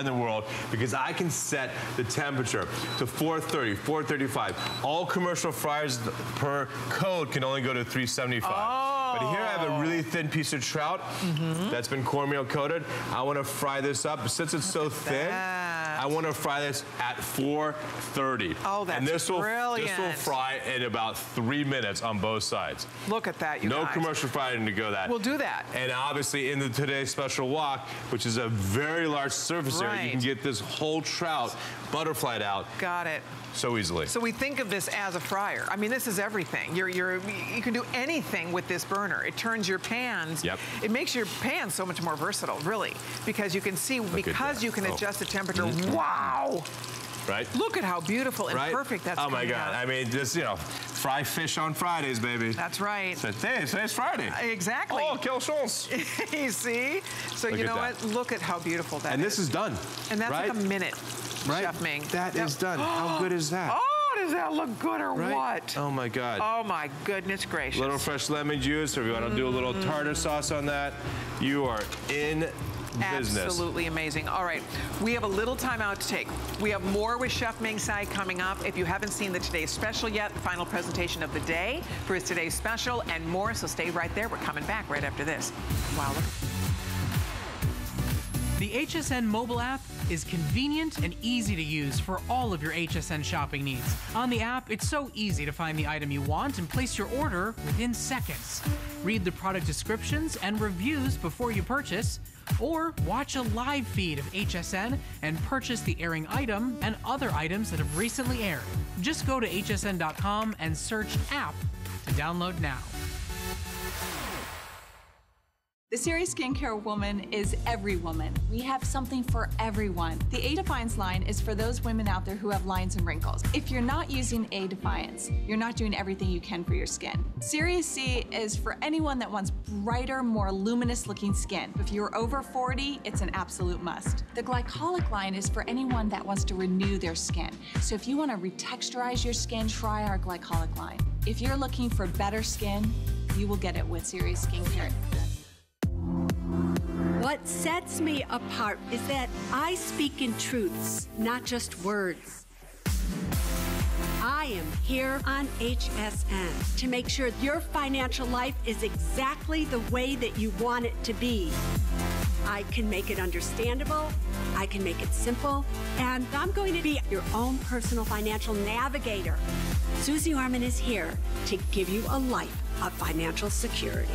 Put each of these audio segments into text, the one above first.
in the world because I can set the temperature to 430, 435. All commercial fryers per code can only go to 375. Oh. But here I have a really thin piece of trout mm -hmm. that's been cornmeal coated. I want to fry this up. Since it's so thin, that. I want to fry this at 430. Oh, that's and this will, brilliant. This will fry in about three minutes on both sides. Look at that, you No guys. commercial frying to go that. We'll do that. And obviously in the today's special wok, which is a very large surface right. area, you can get this whole trout butterflied out. Got it. So easily. So we think of this as a fryer. I mean, this is everything. You're, you're, you can do anything with this burner. It turns your pans. Yep. It makes your pans so much more versatile, really, because you can see, Look because you can oh. adjust the temperature. Mm -hmm. Wow right? Look at how beautiful and right? perfect that's Oh my God, out. I mean, just, you know, fry fish on Fridays, baby. That's right. So, hey, today's Friday. Exactly. Oh, kill Schultz. you see? So Look you know what? Look at how beautiful that and is. this is done, And that's right? like a minute, right? Chef Ming. That yep. is done. how good is that? Oh! does that look good or right? what? Oh my God. Oh my goodness gracious. A Little fresh lemon juice, or if you want to mm. do a little tartar sauce on that, you are in business. Absolutely amazing. All right, we have a little time out to take. We have more with Chef Ming Tsai coming up. If you haven't seen the Today's Special yet, the final presentation of the day for his Today's Special and more, so stay right there. We're coming back right after this. Wow, look. The HSN mobile app is convenient and easy to use for all of your HSN shopping needs. On the app, it's so easy to find the item you want and place your order within seconds. Read the product descriptions and reviews before you purchase, or watch a live feed of HSN and purchase the airing item and other items that have recently aired. Just go to hsn.com and search app to download now. The Serious Skincare Woman is every woman. We have something for everyone. The A Defiance line is for those women out there who have lines and wrinkles. If you're not using A Defiance, you're not doing everything you can for your skin. Serious C is for anyone that wants brighter, more luminous looking skin. If you're over 40, it's an absolute must. The Glycolic line is for anyone that wants to renew their skin. So if you want to retexturize your skin, try our Glycolic line. If you're looking for better skin, you will get it with Serious Skincare. What sets me apart is that I speak in truths, not just words. I am here on HSN to make sure your financial life is exactly the way that you want it to be. I can make it understandable, I can make it simple, and I'm going to be your own personal financial navigator. Suze Orman is here to give you a life of financial security.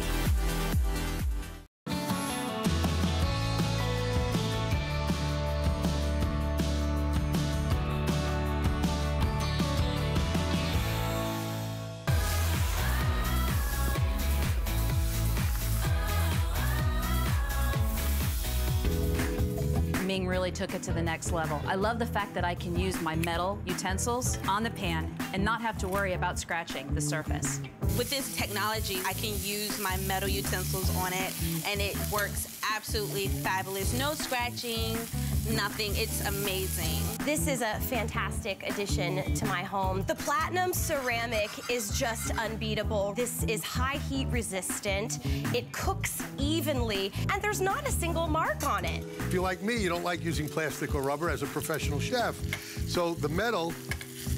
Really took it to the next level. I love the fact that I can use my metal utensils on the pan and not have to worry about scratching the surface. With this technology, I can use my metal utensils on it and it works absolutely fabulous. No scratching, nothing. It's amazing. This is a fantastic addition to my home. The platinum ceramic is just unbeatable. This is high heat resistant. It cooks evenly, and there's not a single mark on it. If you're like me, you don't like using plastic or rubber as a professional chef. So the metal,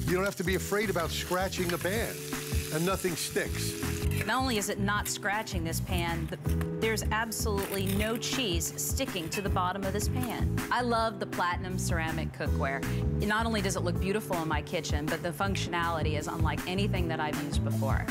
you don't have to be afraid about scratching the pan, and nothing sticks. Not only is it not scratching this pan, there's absolutely no cheese sticking to the bottom of this pan. I love the platinum ceramic cookware. Not only does it look beautiful in my kitchen, but the functionality is unlike anything that I've used before.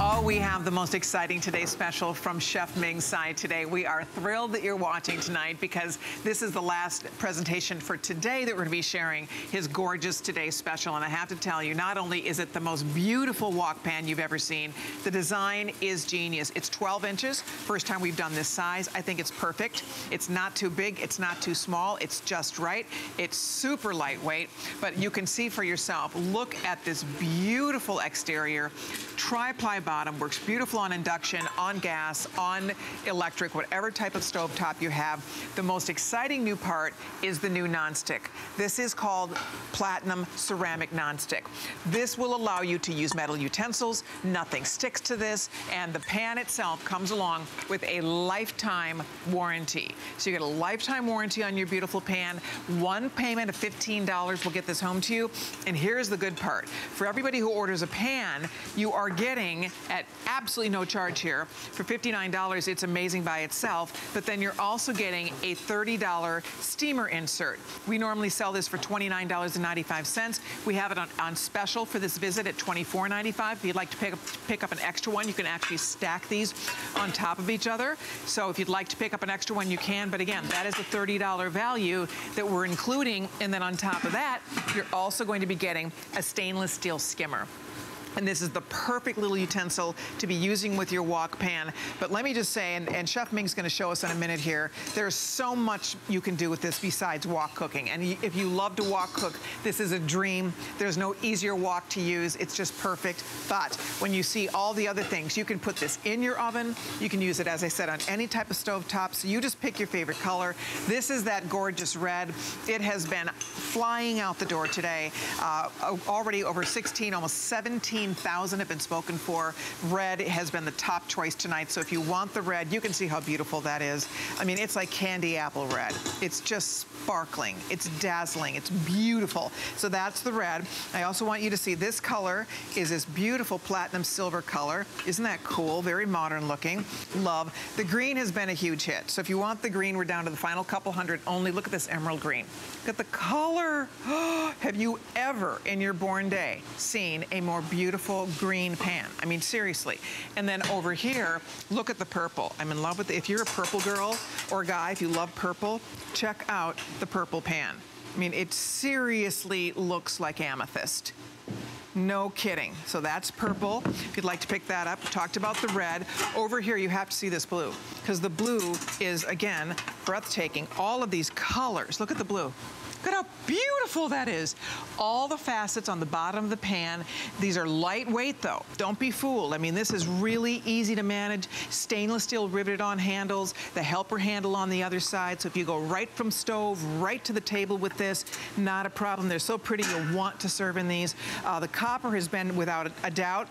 Oh, we have the most exciting Today special from Chef Ming Tsai today. We are thrilled that you're watching tonight because this is the last presentation for today that we're gonna be sharing his gorgeous Today special. And I have to tell you, not only is it the most beautiful wok pan you've ever seen, the design is genius. It's 12 inches, first time we've done this size. I think it's perfect. It's not too big, it's not too small, it's just right. It's super lightweight, but you can see for yourself, look at this beautiful exterior, tri-ply bottom, works beautiful on induction, on gas, on electric, whatever type of stove top you have. The most exciting new part is the new nonstick. This is called Platinum Ceramic Nonstick. This will allow you to use metal utensils. Nothing sticks to this, and the pan itself comes along with a lifetime warranty. So you get a lifetime warranty on your beautiful pan. One payment of $15 will get this home to you. And here's the good part. For everybody who orders a pan, you are getting at absolutely no charge here. For $59, it's amazing by itself, but then you're also getting a $30 steamer insert. We normally sell this for $29.95. We have it on, on special for this visit at $24.95. If you'd like to pick up, pick up an extra one, you can actually stack these on top of each other. So if you'd like to pick up an extra one, you can. But again, that is a $30 value that we're including. And then on top of that, you're also going to be getting a stainless steel skimmer. And this is the perfect little utensil to be using with your wok pan. But let me just say, and, and Chef Ming's gonna show us in a minute here, there's so much you can do with this besides wok cooking. And if you love to wok cook, this is a dream. There's no easier wok to use. It's just perfect. But when you see all the other things, you can put this in your oven. You can use it, as I said, on any type of stove top. So you just pick your favorite color. This is that gorgeous red. It has been flying out the door today. Uh, already over 16, almost 17 15,000 have been spoken for. Red has been the top choice tonight. So if you want the red, you can see how beautiful that is. I mean, it's like candy apple red. It's just sparkling. It's dazzling. It's beautiful. So that's the red. I also want you to see this color is this beautiful platinum silver color. Isn't that cool? Very modern looking. Love. The green has been a huge hit. So if you want the green, we're down to the final couple hundred only. Look at this emerald green. Look at the color. Have you ever in your born day seen a more beautiful green pan? I mean, seriously. And then over here, look at the purple. I'm in love with it. If you're a purple girl or guy, if you love purple, check out the purple pan. I mean, it seriously looks like amethyst. No kidding. So that's purple. If you'd like to pick that up, talked about the red. Over here, you have to see this blue because the blue is, again, breathtaking. All of these colors. Look at the blue. At how beautiful that is. All the facets on the bottom of the pan. These are lightweight though. Don't be fooled. I mean, this is really easy to manage. Stainless steel riveted on handles, the helper handle on the other side. So if you go right from stove right to the table with this, not a problem. They're so pretty, you'll want to serve in these. Uh, the copper has been, without a doubt,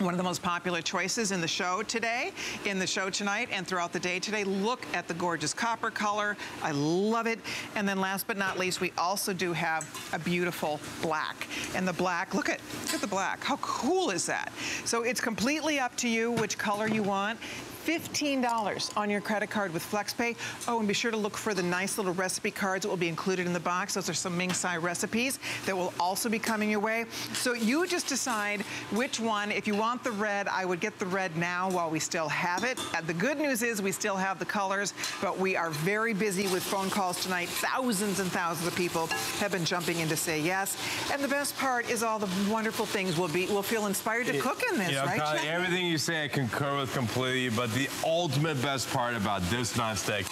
one of the most popular choices in the show today, in the show tonight, and throughout the day today. Look at the gorgeous copper color. I love it. And then last but not least, we also do have a beautiful black. And the black, look at, look at the black. How cool is that? So it's completely up to you which color you want. $15 on your credit card with FlexPay. Oh, and be sure to look for the nice little recipe cards that will be included in the box. Those are some Ming Tsai recipes that will also be coming your way. So you just decide which one. If you want the red, I would get the red now while we still have it. And the good news is we still have the colors, but we are very busy with phone calls tonight. Thousands and thousands of people have been jumping in to say yes. And the best part is all the wonderful things we'll be, we'll feel inspired to cook in this, know, right? Everything you say I concur with completely, but the ultimate best part about this nonstick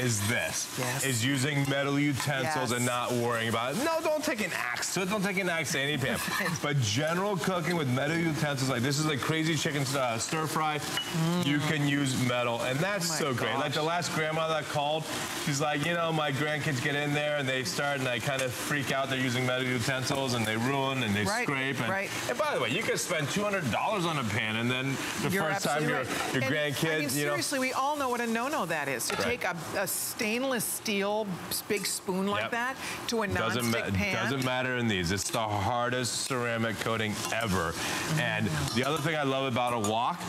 is this. Yes. Is using metal utensils Yes. and not worrying about it. No, don't take an axe to it. Don't take an axe to any pan. but general cooking with metal utensils, like this is a crazy chicken uh, stir fry, you can use metal. And that's Mm. Oh so great. Like the last grandma that called, she's like, you know, my grandkids get in there and they start and I kind of freak out. They're using metal utensils and they ruin and they Right, scrape. And, right. and by the way, you could spend $200 on a pan and then the You're first time your, right. your And, I mean, you know. seriously, we all know what a no-no that is. To Right. take a, a stainless steel big spoon like Yep. that to a Doesn't, non-stick pan. doesn't matter in these. It's the hardest ceramic coating ever. And the other thing I love about a wok,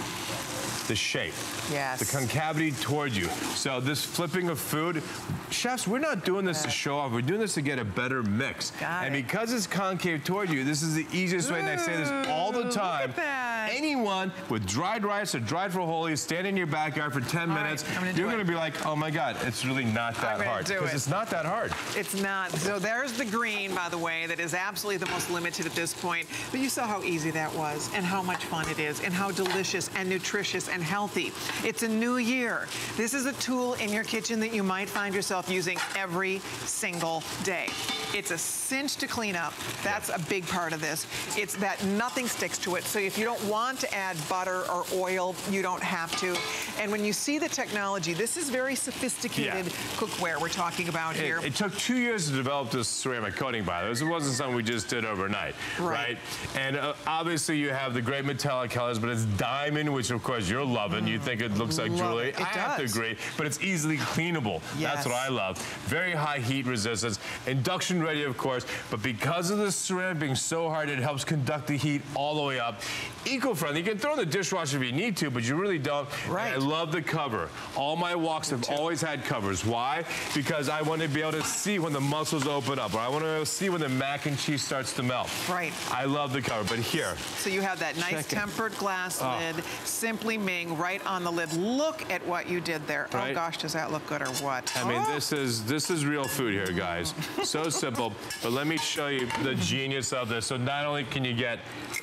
the shape. Yes. The concavity towards you. So this flipping of food, chefs, we're not doing this to show off. We're doing this to get a better mix. Got and it. because it's concave toward you, this is the easiest way, and I say this all Ooh, the look time. at that. Anyone with dried rice or dried frijoles, in your backyard for 10 All right, minutes, I'm gonna you're going to be like, oh my God, it's really not that hard. Because it. it's not that hard. It's not. So there's the green, by the way, that is absolutely the most limited at this point. But you saw how easy that was and how much fun it is and how delicious and nutritious and healthy. It's a new year. This is a tool in your kitchen that you might find yourself using every single day. It's a cinch to clean up. That's a big part of this. It's that nothing sticks to it. So if you don't want to add butter or oil, you don't have to. And when you see the technology, this is very sophisticated Yeah. cookware we're talking about here. It, it took two years to develop this ceramic coating, by the way. It wasn't something we just did overnight, Right. And uh, obviously, you have the great metallic colors, but it's diamond, which of course you're loving. You think it looks like Love jewelry. it. It I have to agree, but it's easily cleanable. Yes. That's what I love. Very high heat resistance, induction ready, of course. But because of the ceramic being so hard, it helps conduct the heat all the way up. Eco-friendly. You can throw in the dishwasher if you need to, but you really don't. Right. And I love the cover. All my woks have always had covers. Why? Because I want to be able to see when the mussels open up, or I want to see when the mac and cheese starts to melt. Right. I love the cover, but here, So you have that nice Check it. tempered glass Oh. lid, Simply Ming right on the lid. Look at what you did there. Oh Right. gosh, does that look good or what? I mean, Oh. this is this is real food here, guys. So simple. But let me show you the genius of this. So not only can you get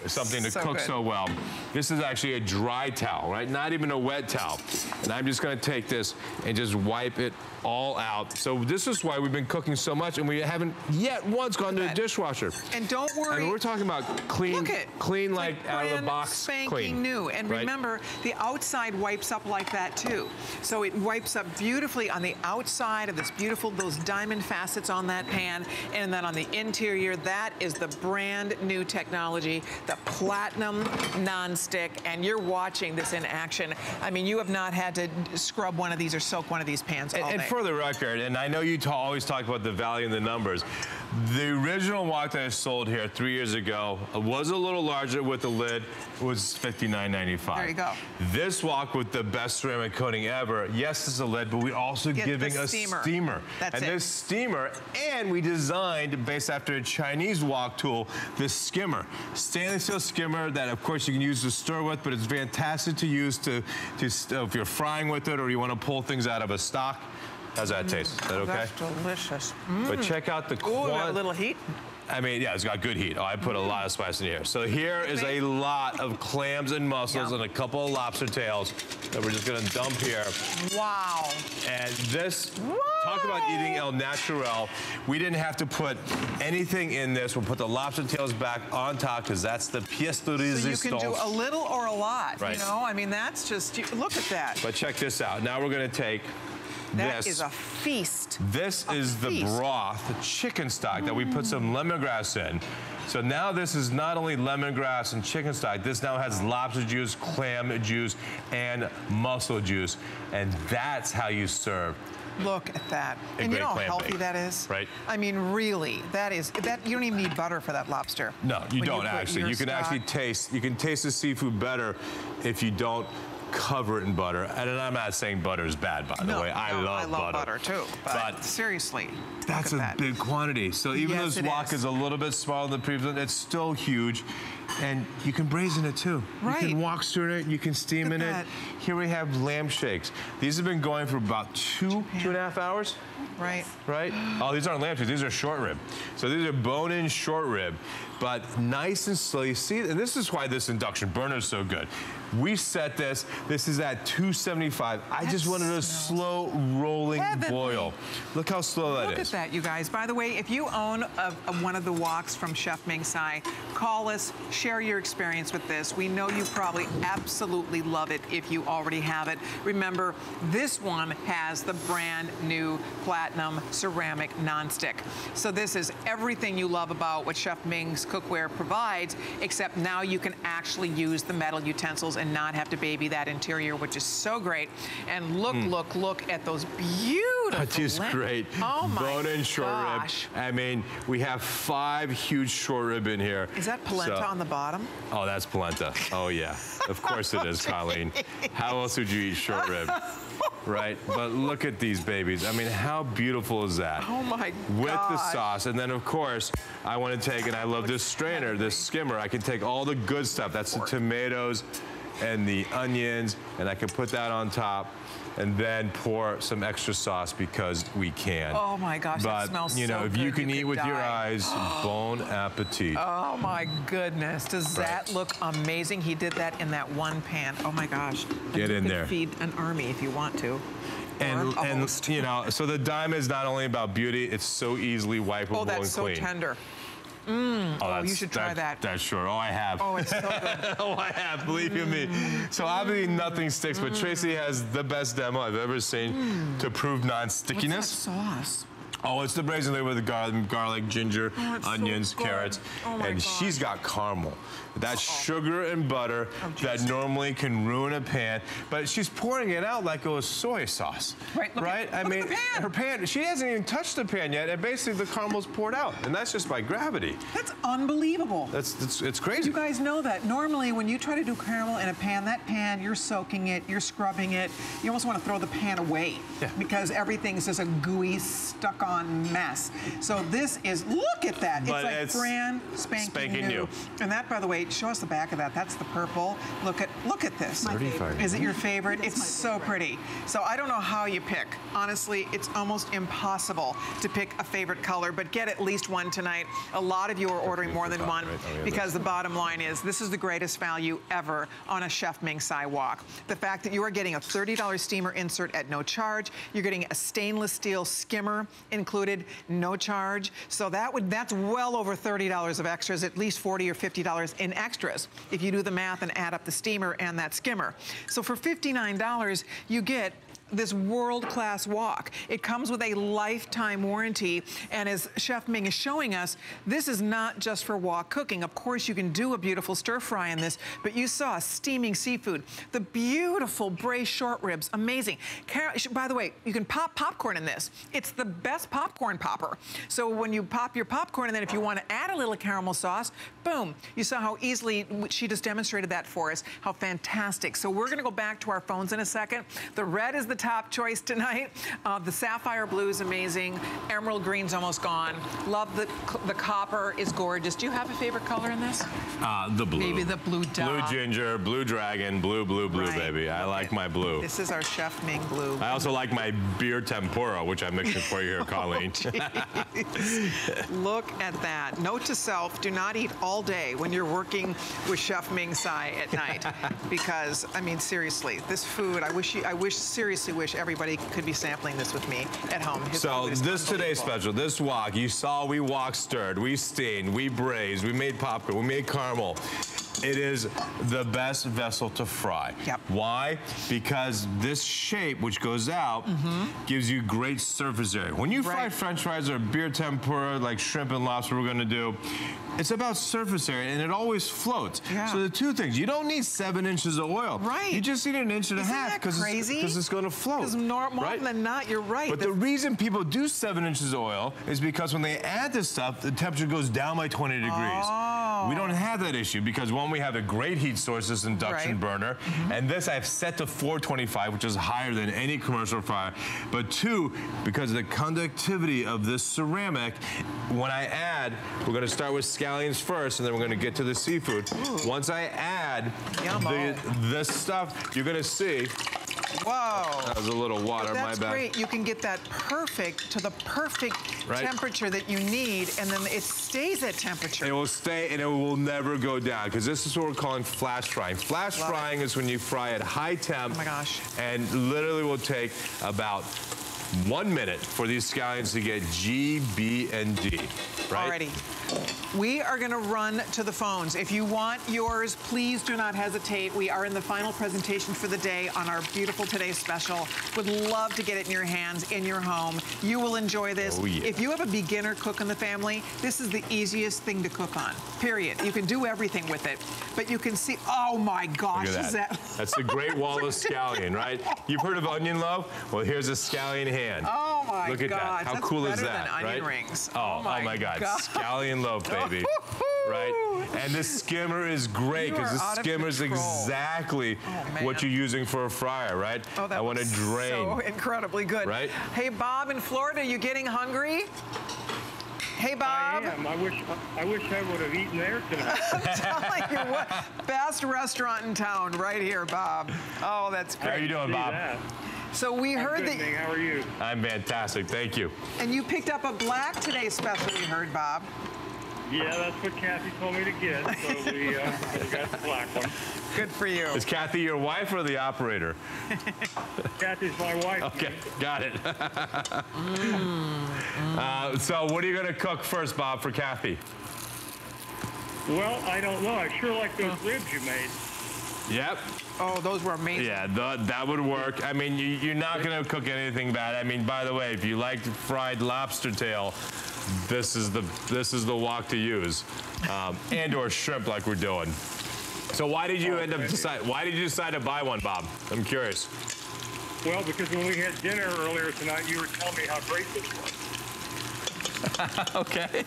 something to So cook good. so well, this is actually a dry towel, right? Not even a wet towel. And I'm just gonna take this and just wipe it all out. So this is why we've been cooking so much and we haven't yet once gone to a dishwasher. And don't worry. I mean, we're talking about clean, clean like, out of the box, spanking clean. new. And right? remember, the outside wipes up like that too. So it wipes up beautifully on the outside of this beautiful, those diamond facets on that pan. And then on the interior, that is the brand new technology, the platinum nonstick. And you're watching this in action. I mean, you have not had to scrub one of these or soak one of these pans all And, and day. For the record, and I know you always talk about the value and the numbers, the original wok that I sold here three years ago was a little larger with the lid. It was $59.95. There you go. This wok with the best ceramic coating ever, yes, it's a lid, but we're also Get giving a steamer. steamer. That's and it. this steamer, and we designed, based after a Chinese wok tool, this skimmer. Stainless steel skimmer that, of course, you can use to stir with, but it's fantastic to use to, to if you're frying with it or you want to pull things out of a stock. How's that taste? Is that okay? That's delicious. But mm. check out the Ooh, that little heat. I mean, yeah, it's got good heat. Oh, I put a lot of spice in here. So here is a lot of clams and mussels Yeah. and a couple of lobster tails that we're just gonna dump here. Wow. And this, talk about eating El Natural. We didn't have to put anything in this. We'll put the lobster tails back on top because that's the pièce de So you résistance. can do a little or a lot, Right. you know? I mean, that's just, look at that. But check this out. Now we're gonna take That this. is a feast. This A is the feast. broth, the chicken stock that we put some mm. lemongrass in. So now this is not only lemongrass and chicken stock, this now has lobster juice, clam juice, and mussel juice. And that's how you serve. Look at that. A and you know how healthy bake. that is? Right. I mean, really, that is, that you don't even need butter for that lobster. No, you don't put actually. You can actually taste, you can taste the seafood better if you don't cover it in butter. And I'm not saying butter is bad, by the No, way. I no, love I love butter, too. But, But seriously, That's a that. big quantity. So even Yes, though this wok is. is. a little bit smaller than the previous one, it's still huge. And you can braise in it too. Right. You can wok stir it, you can steam Look in at it. that. Here we have lamb shakes. These have been going for about two, two and a half hours, Right. right? Oh, these aren't lamb shakes, these are short rib. So these are bone-in short rib, but nice and slow. You see, and this is why this induction burner is so good. We set this, this is at 275. I just wanted a slow rolling heavenly. boil. Look how slow that Look is. at that, you guys. By the way, if you own a, a- one of the woks from Chef Ming Tsai, call us, share your experience with this. We know you probably absolutely love it if you already have it. Remember, this one has the brand new platinum ceramic nonstick. So this is everything you love about what Chef Ming's cookware provides, except now you can actually use the metal utensils and not have to baby that interior, which is so great. And look, hmm. look, look at those beautiful That is great. Oh my Bone and short gosh. rib. I mean, we have five huge short rib in here. Is that polenta So- on the bottom? Oh, that's polenta. Oh yeah, of course it is, Colleen. How else would you eat short rib? Right, but look at these babies. I mean, how beautiful is that? Oh my god. With the sauce, and then of course, I want to take, and I love this strainer, this skimmer. I can take all the good stuff. That's the tomatoes and the onions, and I can put that on top. And then pour some extra sauce because we can. Oh my gosh, that but, smells you know, so if you can you eat with your eyes, bon appetit. Oh my goodness, does that look amazing? He did that in that one pan. Oh my gosh. Get in there. Feed an army if you want to. And, and you know, so the diamond is not only about beauty, it's so easily oh, wipeable and clean. Oh, that's so clean. tender. Mm. Oh, oh that's- you should try that. That's sure. Oh, I have. Oh, it's so good. oh, I have. Believe you me. Mm. So obviously nothing sticks, but mm. Tracy has the best demo I've ever seen mm. to prove non-stickiness. sauce? Oh, it's the layer with the garlic, garlic ginger, Oh, it's so onions, carrots, Oh and she's got caramel. That's sugar and butter oh, that normally can ruin a pan, but she's pouring it out like it was soy sauce. Right, look at- right? I mean, pan. her pan. She hasn't even touched the pan yet, and basically the caramel's poured out, and that's just by gravity. That's unbelievable. That's it's, it's crazy. You guys know that. Normally, when you try to do caramel in a pan, that pan, you're soaking it, you're scrubbing it. You almost want to throw the pan away Yeah. because everything's just a gooey, stuck-on mess. So this is, look at that. But it's like it's brand spanking, spanking new. And that, by the way, show us the back of that. That's the purple. Look at, look at this. My favorite. Is it your mm-hmm. favorite? it's so pretty. So I don't know how you pick. Honestly, it's almost impossible to pick a favorite color, but get at least one tonight. A lot of you are ordering more than one right? Oh, yeah, because the bottom line is this is the greatest value ever on a Chef Ming Tsai wok. The fact that you are getting a $30 steamer insert at no charge, you're getting a stainless steel skimmer included, no charge. So that would that's well over $30 of extras, at least 40 or $50 in extras if you do the math and add up the steamer and that skimmer. So for $59, you get this world-class wok. It comes with a lifetime warranty, and as Chef Ming is showing us, this is not just for wok cooking. Of course, you can do a beautiful stir fry in this, but you saw steaming seafood, the beautiful braised short ribs, amazing. Car by the way, you can pop popcorn in this. It's the best popcorn popper. So when you pop your popcorn, and then if you want to add a little caramel sauce, boom. You saw how easily she just demonstrated that for us, how fantastic. So we're gonna go back to our phones in a second. The red is the top choice tonight. Uh, the sapphire blue is amazing. Emerald green's almost gone. Love the, the copper is gorgeous. Do you have a favorite color in this? Uh, the blue. Maybe the blue Blue ginger, blue dragon, blue, blue, blue, Right. baby. I like my blue. This is our Chef Ming blue. I also like my beer tempura, which I'm mixing for you here, Colleen. Look at that. Note to self, do not eat all day when you're working with Chef Ming Tsai at night. because, I mean, seriously, this food, I wish, you, I wish, seriously wish everybody could be sampling this with me at home. His So this today's special, this wok, you saw we wok stirred, we steamed, we braised, we made popcorn, we made caramel. It is the best vessel to fry. Yep. Why? Because this shape, which goes out, gives you great surface area. When you fry Mm-hmm. French fries or beer tempura, like shrimp and lobster we're gonna do, it's about surface area and it always floats. Yeah. So the two things, you don't need seven inches of oil. Right. You just need an inch and a Isn't half that because it's, 'cause it's gonna float. Because more, more right? than not, you're right. But the reason people do seven inches of oil is because when they add this stuff, the temperature goes down by 20 degrees. Oh. We don't have that issue because one, we have a great heat source, this induction Right. burner, mm-hmm. and this I've set to 425, which is higher than any commercial fryer. But two, because of the conductivity of this ceramic, when I add, we're gonna start with scallions first, and then we're gonna get to the seafood. Once I add the, this stuff, you're gonna see, Whoa. that was a little water, my bad. That's great. You can get that perfect to the perfect Right. temperature that you need, and then it stays at temperature. It will stay and it will never go down because this is what we're calling flash frying. Flash Love frying is when you fry at high temp. Oh my gosh. And literally will take about one minute for these scallions to get G, B, and D. Right? Alrighty. We are going to run to the phones. If you want yours, please do not hesitate. We are in the final presentation for the day on our beautiful Today special. Would love to get it in your hands, in your home. You will enjoy this. Oh, yeah. If you have a beginner cook in the family, this is the easiest thing to cook on, period. You can do everything with it. But you can see, oh my gosh, Look at is that. that... That's the Great wall of scallion, right? You've heard of onion loaf? Well, here's a scallion hand. Oh my Look at that. How that's cool is that, right? rings. Oh, Oh, oh my God. God. Scallion loaf, baby. right? And this skimmer is great because the skimmer is exactly Oh, what you're using for a fryer, right? Oh, that I want to drain. So incredibly good. Right? Hey, Bob in Florida, you getting hungry? Hey, Bob. I am. I wish I wish I would have eaten there tonight. telling you what, best restaurant in town, right here, Bob. Oh, that's great. How are you doing, Bob? that. So we I'm heard good, that, Ming. How are you? I'm fantastic. Thank you. and you picked up a black today special. We heard, Bob. Yeah, that's what Kathy told me to get. So we, uh, we got the black one. Good for you. Is Kathy your wife or the operator? Kathy's my wife. Okay, got it. Uh, so what are you going to cook first, Bob, for Kathy? Well, I don't know. I sure like those ribs you made. Yep. Oh, those were amazing. Yeah, th- that would work. I mean, you, you're not going to cook anything bad. I mean, by the way, if you like fried lobster tail, this is the this is the wok to use, um, and or shrimp like we're doing. So why did you end up decide? Why did you decide to buy one, Bob? I'm curious. Well, because when we had dinner earlier tonight, you were telling me how great this was. okay.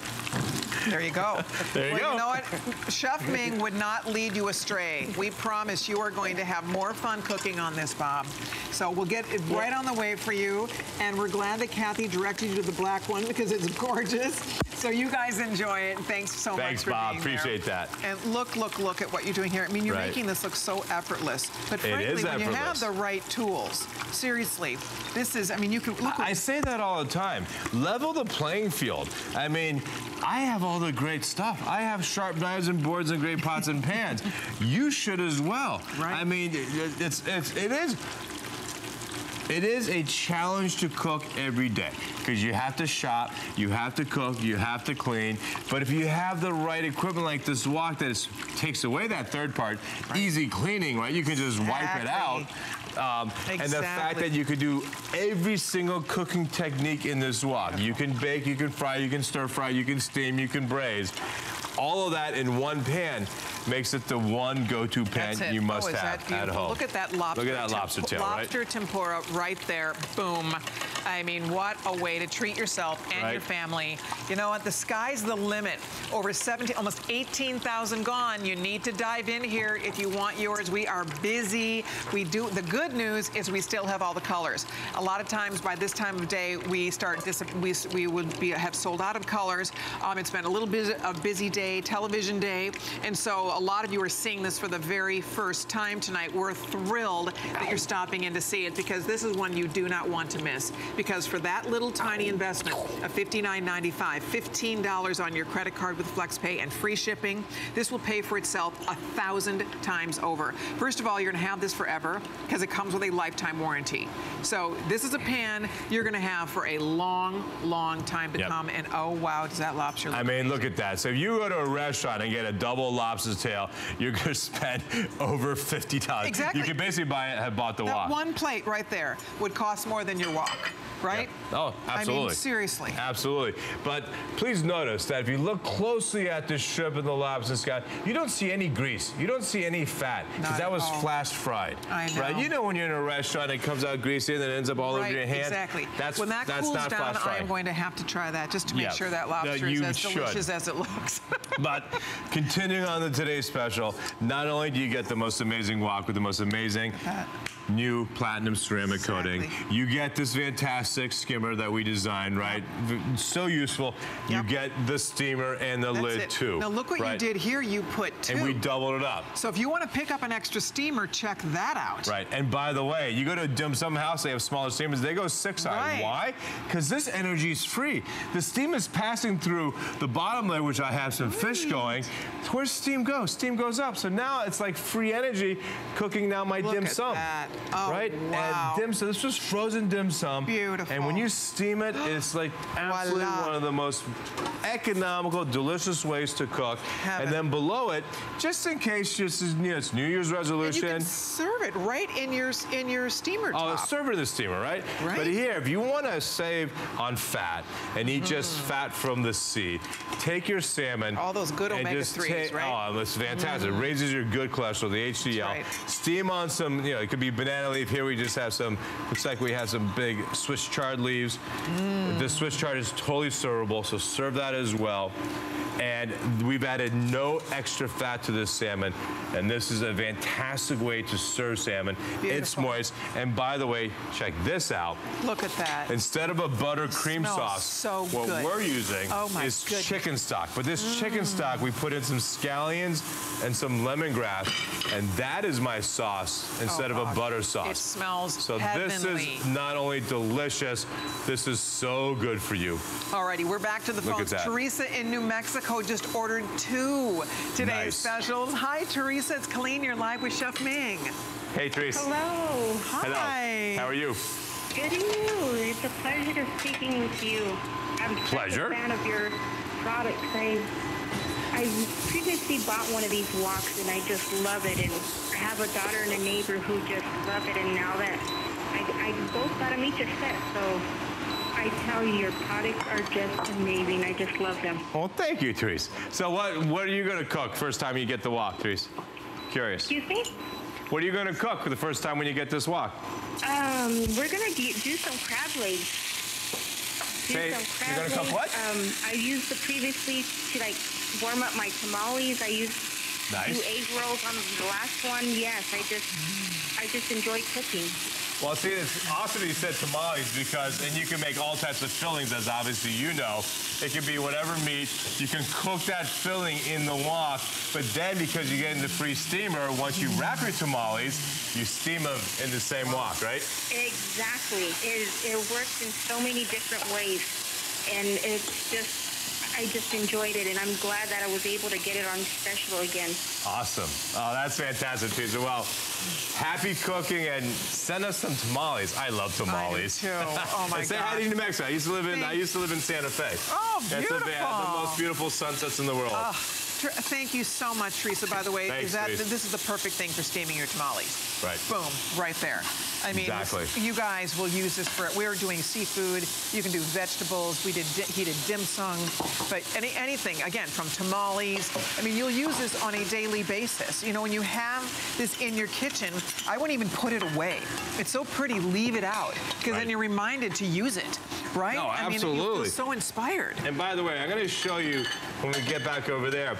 There you go. There you well, go. You know what? Chef Ming would not lead you astray. We promise you are going to have more fun cooking on this, Bob. So we'll get it right on the way for you. And we're glad that Kathy directed you to the black one because it's gorgeous. So you guys enjoy it. Thanks so Thanks, much for Bob. being there. Appreciate that. And look, look, look at what you're doing here. I mean, you're Right. making this look so effortless. But frankly, when you have the right tools, seriously, this is, I mean, you can look. I say that all the time. Level the playing field. I mean, I have all the great stuff. I have sharp knives and boards and great pots and pans. You should as well. Right. I mean, it- it's, it's it is. It is a challenge to cook every day because you have to shop, you have to cook, you have to clean. But if you have the right equipment like this wok that is, takes away that third part, easy cleaning, right? You can just wipe it out. Um, And the fact that you could do every single cooking technique in this wok. You can bake, you can fry, you can stir fry, you can steam, you can braise. All of that in one pan makes it the one go-to pan you must oh, have at home. Look at that lobster. Look at that lobster tail, right? Lobster tempura right there. Boom. I mean, what a way to treat yourself and your family. You know what? The sky's the limit. Over 17, almost 18,000 gone. You need to dive in here if you want yours. We are busy. We do. The good news is we still have all the colors. A lot of times by this time of day, we start. Dis- we we would be have sold out of colors. Um, it's been a little bit a busy day, television day, and so a lot of you are seeing this for the very first time tonight. We're thrilled that you're stopping in to see it because this is one you do not want to miss. Because for that little tiny investment of $59.95, $15 on your credit card with FlexPay and free shipping, this will pay for itself a thousand times over. First of all, you're going to have this forever because it comes with a lifetime warranty. So this is a pan you're going to have for a long, long time to Yep. come. And oh wow, does that lobster look I mean, look at that. So if you go to a restaurant and get a double lobster tail, you're going to spend over fifty dollars. Exactly. You could basically buy it, have bought the That wok. one plate right there would cost more than your wok, right? Oh, absolutely. I mean, seriously. Absolutely. But please notice that if you look closely at the shrimp and the lobster, Scott, you don't see any grease. You don't see any fat because that at was all. flash fried. I know. Right? You know when you're in a restaurant, it comes out greasy and then ends up all right, over your hand. Exactly. That's when that that's cools not down. I'm going to have to try that just to make Yeah. sure that No, lobster is as should. delicious as it looks. But continuing on the today's special, not only do you get the most amazing wok with the most amazing new platinum ceramic coating, you get this fantastic skimmer that we designed, right? V- So useful. You get the steamer and the That's lid it. too. Now look what right? you did here. You put two. And we doubled it up. so if you want to pick up an extra steamer, check that out. Right, and by the way, you go to a dim sum house, they have smaller steamers, they go six Right. Why? Because this energy is free. The steam is passing through the bottom layer, which I have some fish going. Where's steam go? Steam goes up. So now it's like free energy cooking now my Look dim at sum. that. Oh, right? wow. And dim sum, this was frozen dim sum. Beautiful. And when you steam it, it's like absolutely Voila. one of the most economical, delicious ways to cook. Heaven. And then below it, just in case just you know, it's New Year's And you resolution. can serve it right in your in your steamer Oh, serve it in the steamer, right? Right. But here, if you want to save on fat and eat just fat from the sea, take your salmon. Mm. All those good and just omega-3s, take- right? Oh, that's fantastic. It raises your good cholesterol, the HDL. right. Steam on some, you know, it could be banana leaf. Here we just have some, looks like we have some big Swiss chard leaves. Mm. The Swiss chard is totally servable, so serve that as well. And we've added no extra fat to this salmon. And this is a fantastic way to serve salmon. It's moist. And by the way, check this out. Look at that. Instead of a butter cream sauce, so what good. we're using Oh is goodness. chicken stock. But this chicken stock, we put in some scallions and some lemongrass, and that is my sauce instead of a Oh, gosh. Butter sauce. It smells so this is not only delicious, this is so good for you. Alrighty, we're back to the Look phones. at that. Teresa in New Mexico just ordered two today's Nice. specials. Hi, Teresa. It's Colleen. You're live with Chef Ming. Hey, Teresa. Hello. Hi. How are you? Good to you. It's a pleasure speaking with you. I'm such Pleasure. a fan of your products. I, I previously bought one of these woks and I just love it. And I have a daughter and a neighbor who just love it. And now that I, I both got them each a set, so I tell you, your products are just amazing. I just love them. Well, thank you, Therese. So what, what are you going to cook first time you get the wok, Therese? Curious. Excuse me? What are you going to cook for the first time when you get this wok? Um, we're gonna do, do some crab legs. Do Say- some crab you're gonna cook legs. what? Um, I used the previously to like warm up my tamales. I use Nice. two egg rolls on the last one. Yes, I just I just enjoy cooking. Well, see, it's awesome that you said tamales because, and you can make all types of fillings, as obviously you know. It can be whatever meat. You can cook that filling in the wok, but then because you get in the free steamer, once you wrap your tamales, you steam them in the same wok, right? Exactly. It it works in so many different ways, and it's just I just enjoyed it, and I'm glad that I was able to get it on special again. Awesome. Oh, that's fantastic, Teresa. Well, happy cooking and send us some tamales. I love tamales. too. Oh, my and say hi to New Mexico. I used to live in I used to live in Santa Fe. Oh, It's the, the most beautiful sunsets in the world. Oh, Tr- thank you so much, Teresa. By the way, Thanks, is that Teresa. this is the perfect thing for steaming your tamales. Right. Boom, right there. I mean, Exactly. you guys will use this for. It. We're doing seafood. You can do vegetables. We did di- heated dim sum, but any anything again from tamales. I mean, you'll use this on a daily basis. You know, when you have this in your kitchen, I wouldn't even put it away. It's so pretty. Leave it out because Right. then you're reminded to use it. Right? No, I mean, you feel absolutely. so inspired. And by the way, I'm going to show you when we get back over there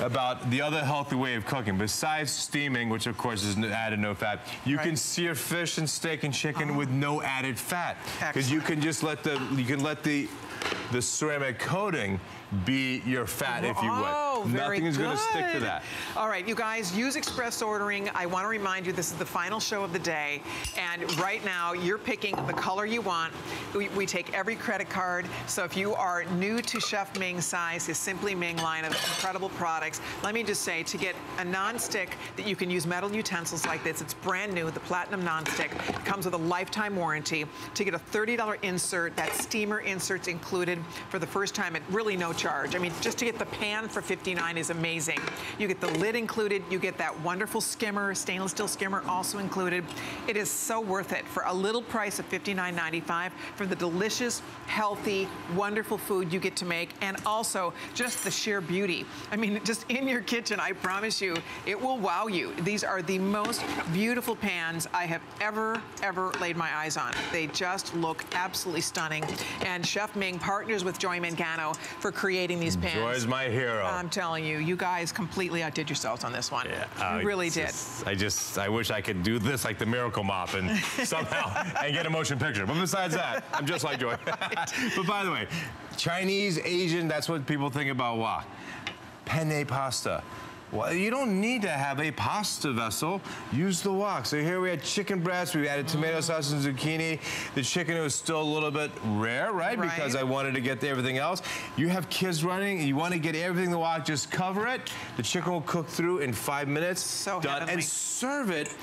about the other healthy way of cooking. Besides steaming, which of course is added no fat, you can sear fish and steak and chicken oh. with no added fat. Because you can just let the you can let the the ceramic coating be your fat, if you would. Oh, very Nothing is going to stick to that. All right, you guys, use express ordering. I want to remind you this is the final show of the day. And right now, you're picking the color you want. We, we take every credit card. So if you are new to Chef Ming Tsai's, his Simply Ming line of incredible products, let me just say to get a non-stick that you can use metal utensils like this, it's brand new, the Platinum non-stick. Comes with a lifetime warranty. To get a $30 insert, that steamer insert's included for the first time at really no charge. I mean, just to get the pan for 59 is amazing. You get the lid included. You get that wonderful skimmer, stainless steel skimmer also included. It is so worth it for a little price of $59.95 for the delicious, healthy, wonderful food you get to make and also just the sheer beauty. I mean, just in your kitchen, I promise you, it will wow you. These are the most beautiful pans I have ever, ever laid my eyes on. They just look absolutely stunning. And Chef Ming partners with Joy Mangano for creating these pans. Joy's my hero. I'm telling you, you guys completely outdid yourselves on this one. Uh, you really did. just- I just, I wish I could do this like the Miracle Mop and somehow and get a motion picture. But besides that, I'm just like Joy. but by the way, Chinese, Asian, that's what people think about wok. Penne pasta. Well, you don't need to have a pasta vessel. Use the wok. So here we had chicken breasts. We added tomato mm. sauce and zucchini. The chicken was still a little bit rare, right? Right. Because I wanted to get everything else. You have kids running. You want to get everything in the wok. Just cover it. The chicken will cook through in five minutes. So done. heavenly. And serve it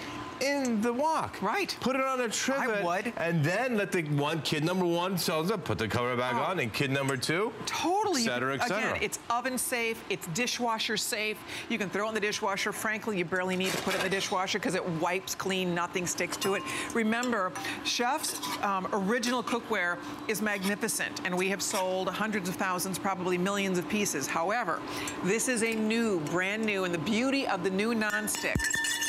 in the wok. Right. Put it on a trivet. would. And then let the one kid number one tells up, put the cover back Oh. on, and kid number two, Totally. et cetera, et cetera. Again, it's oven safe, it's dishwasher safe. You can throw it in the dishwasher. Frankly, you barely need to put it in the dishwasher because it wipes clean, nothing sticks to it. Remember, Chef's um, original cookware is magnificent, and we have sold hundreds of thousands, probably millions of pieces. However, this is a new, brand new, and the beauty of the new nonstick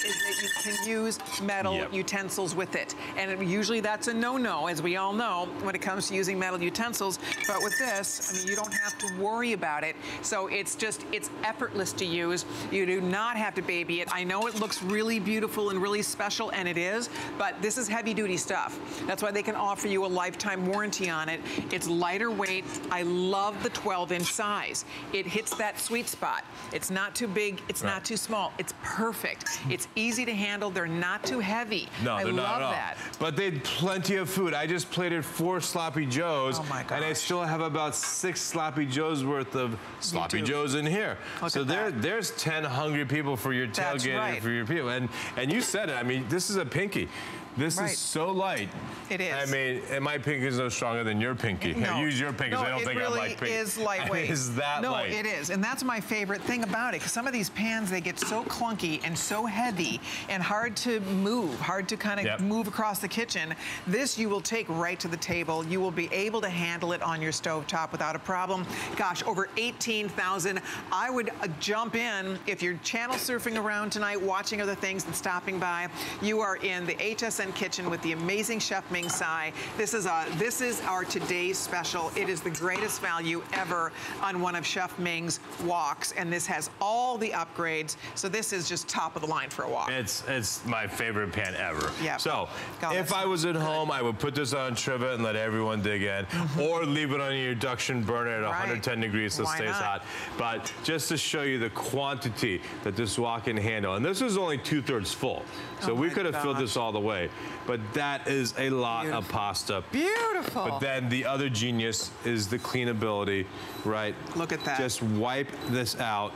is that you can use metal Yep. utensils with it. And it- usually that's a no-no, as we all know, when it comes to using metal utensils. But with this, I mean, you don't have to worry about it. So it's just, it's effortless to use. You do not have to baby it. I know it looks really beautiful and really special, and it is, but this is heavy-duty stuff. That's why they can offer you a lifetime warranty on it. It's lighter weight. I love the 12-inch size. It hits that sweet spot. It's not too big. It's Right. not too small. It's perfect. It's easy to handle. They're not too heavy. No, I they're love not at all. that. But they had plenty of food. I just plated four sloppy joes, Oh, my and I still have about six sloppy joes worth of sloppy joes in here. Look so there, that. there's ten hungry people for your tailgate right. and for your people. And and you said it. I mean, this is a pinky. This Right. is so light. It is. I mean, and my pinky is no stronger than your pinky. No. I use your pinky, no, I don't think really I'm like pinky. is lightweight. It's that no, light. it is, and that's my favorite thing about it. Because some of these pans, they get so clunky and so heavy and hard to move, hard to kind of Yep. move across the kitchen. This you will take right to the table. You will be able to handle it on your stove top without a problem. Gosh, over 18,000. I would uh, jump in if you're channel surfing around tonight, watching other things and stopping by. You are in the HSN kitchen with the amazing Chef Ming Tsai. This is a this is our today's special. It is the greatest value ever on one of Chef Ming's woks, and this has all the upgrades. So this is just top of the line for a wok. It's it's my favorite pan ever. Yeah. So God, if I was at home, I would put this on trivet and let everyone dig in, or leave it on your induction burner at Mm-hmm. Right. 110 degrees so it stays not? hot. But just to show you the quantity that this wok can handle, and this is only two thirds full, so Oh we could have filled this all the way. But that is a lot of pasta. Beautiful. But then the other genius is the cleanability, right? Look at that. Just wipe this out.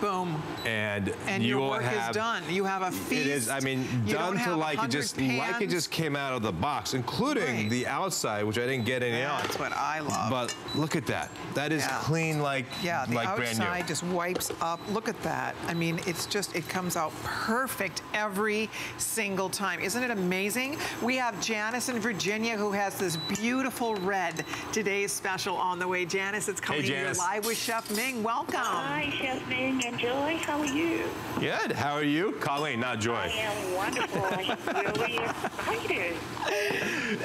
Boom. And, And you your will work have is done. You have a feast. it is. I mean, You done to like it 100 just like it just came out of the box, including Right. the outside, which I didn't get any on. That's what I love. But look at that. That is Yeah. clean like Yeah, the like brand outside just wipes up. Look at that. I mean, it's just, it comes out perfect every single time. Isn't it amazing? We have Janice in Virginia who has this beautiful red today's special on the way. Janice, it's coming to you Janice. live with Chef Ming. Welcome. Hi, Chef Ming and Joy. How are you? Good. How are you, Colleen? Not Joy. I am wonderful. I'm really excited.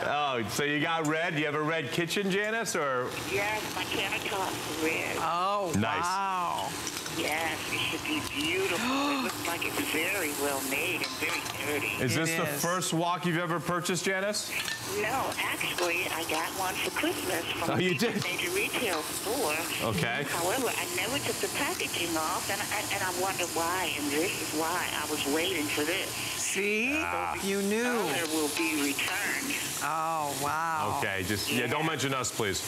Oh, so you got red? Do You have a red kitchen, Janice, or Yes, my countertop's red. Oh, Nice. wow. Yes, it should be beautiful. it looks like it's very well made and very sturdy. is It this the first wok you've ever purchased, Janice? No, actually, I got one for Christmas from Oh, you a did? major retail store. Okay. However, I never took the packaging off, and I, and I wonder why, and this is why I was waiting for this. See? Ah. You knew. Owner will be returned. Oh, wow. Okay, just yeah, don't mention us, please.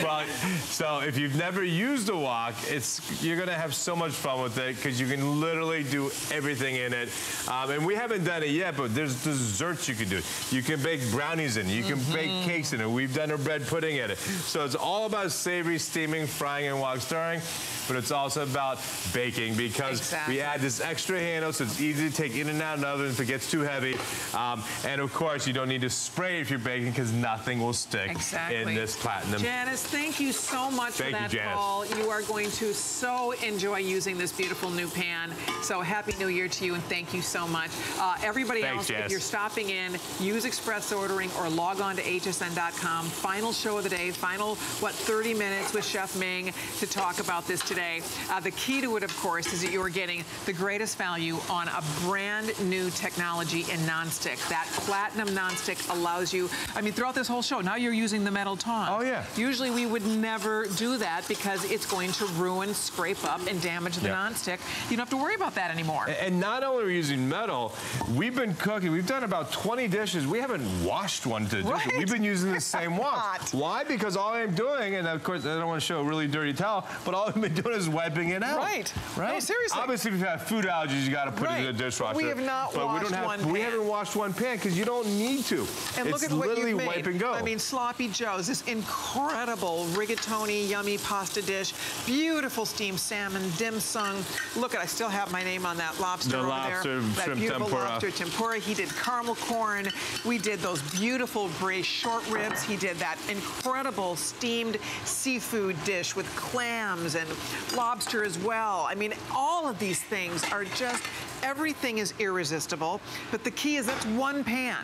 well, so if you've never used a wok, it's you're gonna have so much fun with it because you can literally do everything in it. Um, and we haven't done it yet, but there's desserts you can do. You can bake brownies in it. You can bake cakes in it. We've done a bread pudding in it. So it's all about savory, steaming, frying, and wok stirring. But it's also about baking because Exactly. we add this extra handle so it's easy to take in and out of the oven if it gets too heavy. Um, and of course, you don't need to spray if you're baking because nothing will stick Exactly. in this platinum. Janice, thank you so much Thank for that call. You are going to so enjoy using this beautiful new pan. So happy New Year to you and thank you so much. Uh, everybody Thanks, else, if you're stopping in, use express ordering or log on to hsn.com. Final show of the day, final, what, 30 minutes with Chef Ming to talk about this today. Uh, the key to it, of course, is that you are getting the greatest value on a brand new technology in nonstick. That platinum nonstick allows you, I mean, throughout this whole show, now you're using the metal tongs. Oh, yeah. Usually we would never do that because it's going to ruin, scrape up, and damage the Yeah. nonstick. You don't have to worry about that anymore. And not only are we using metal, we've been cooking, we've done about 20 dishes. We haven't washed one to dish. We've been using the same. Not. Why? Because all I'm doing, and of course, I don't want to show a really dirty towel, but all I've been doing is wiping it out. Right. Right? No, seriously. Obviously, if you have food allergies, you got to put it in the dishwasher. We have not but we washed don't have, one We haven't washed one pan because you don't need to. And it's look at what literally you've made. wipe and go. I mean, sloppy joes, this incredible rigatoni, yummy pasta dish, beautiful steamed salmon, dim sum. Look at, I still have my name on that lobster The over lobster, there. That beautiful tempura. lobster tempura. He did caramel corn. We did those beautiful braised short ribs. He did that incredible steamed seafood dish with clams and lobster as well. I mean, all of these things are just everything is irresistible. But the key is that's one pan.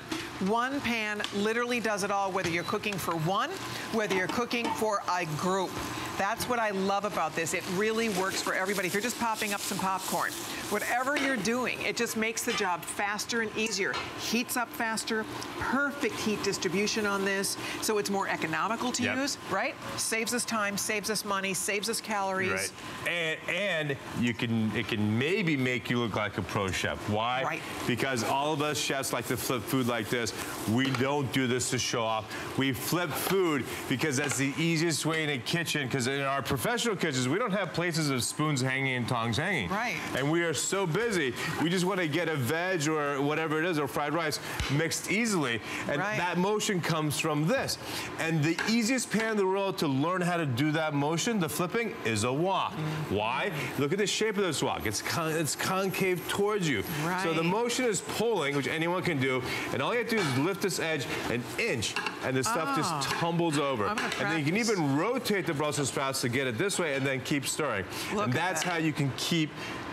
One pan literally does it all, whether you're cooking for one, whether you're cooking for a group. That's what I love about this. It really works for everybody. If you're just popping up some popcorn, whatever you're doing, it just makes the job faster and easier. Heats up faster, perfect heat distribution on this, so it's more economical to Yep. use, right? Saves us time, saves us money, saves us calories. Right. And and you can it can maybe make you look like a pro chef. Why? Right. Because all of us chefs like to flip food like this. We don't do this to show off. We flip food because that's the easiest way in a kitchen because is in our professional kitchens, we don't have places of spoons hanging and tongs hanging. Right. And we are so busy, we just want to get a veg or whatever it is, or fried rice, mixed easily. And Right. that motion comes from this. And the easiest pan in the world to learn how to do that motion, the flipping, is a wok. Mm. Why? Look at the shape of this wok. It's, con- it's concave towards you. Right. So the motion is pulling, which anyone can do, and all you have to do is lift this edge an inch, and the stuff just Ah. tumbles over. And then you can even rotate the Brussels sprouts to get it this way, and then keep stirring. Look and that's that. how you can keep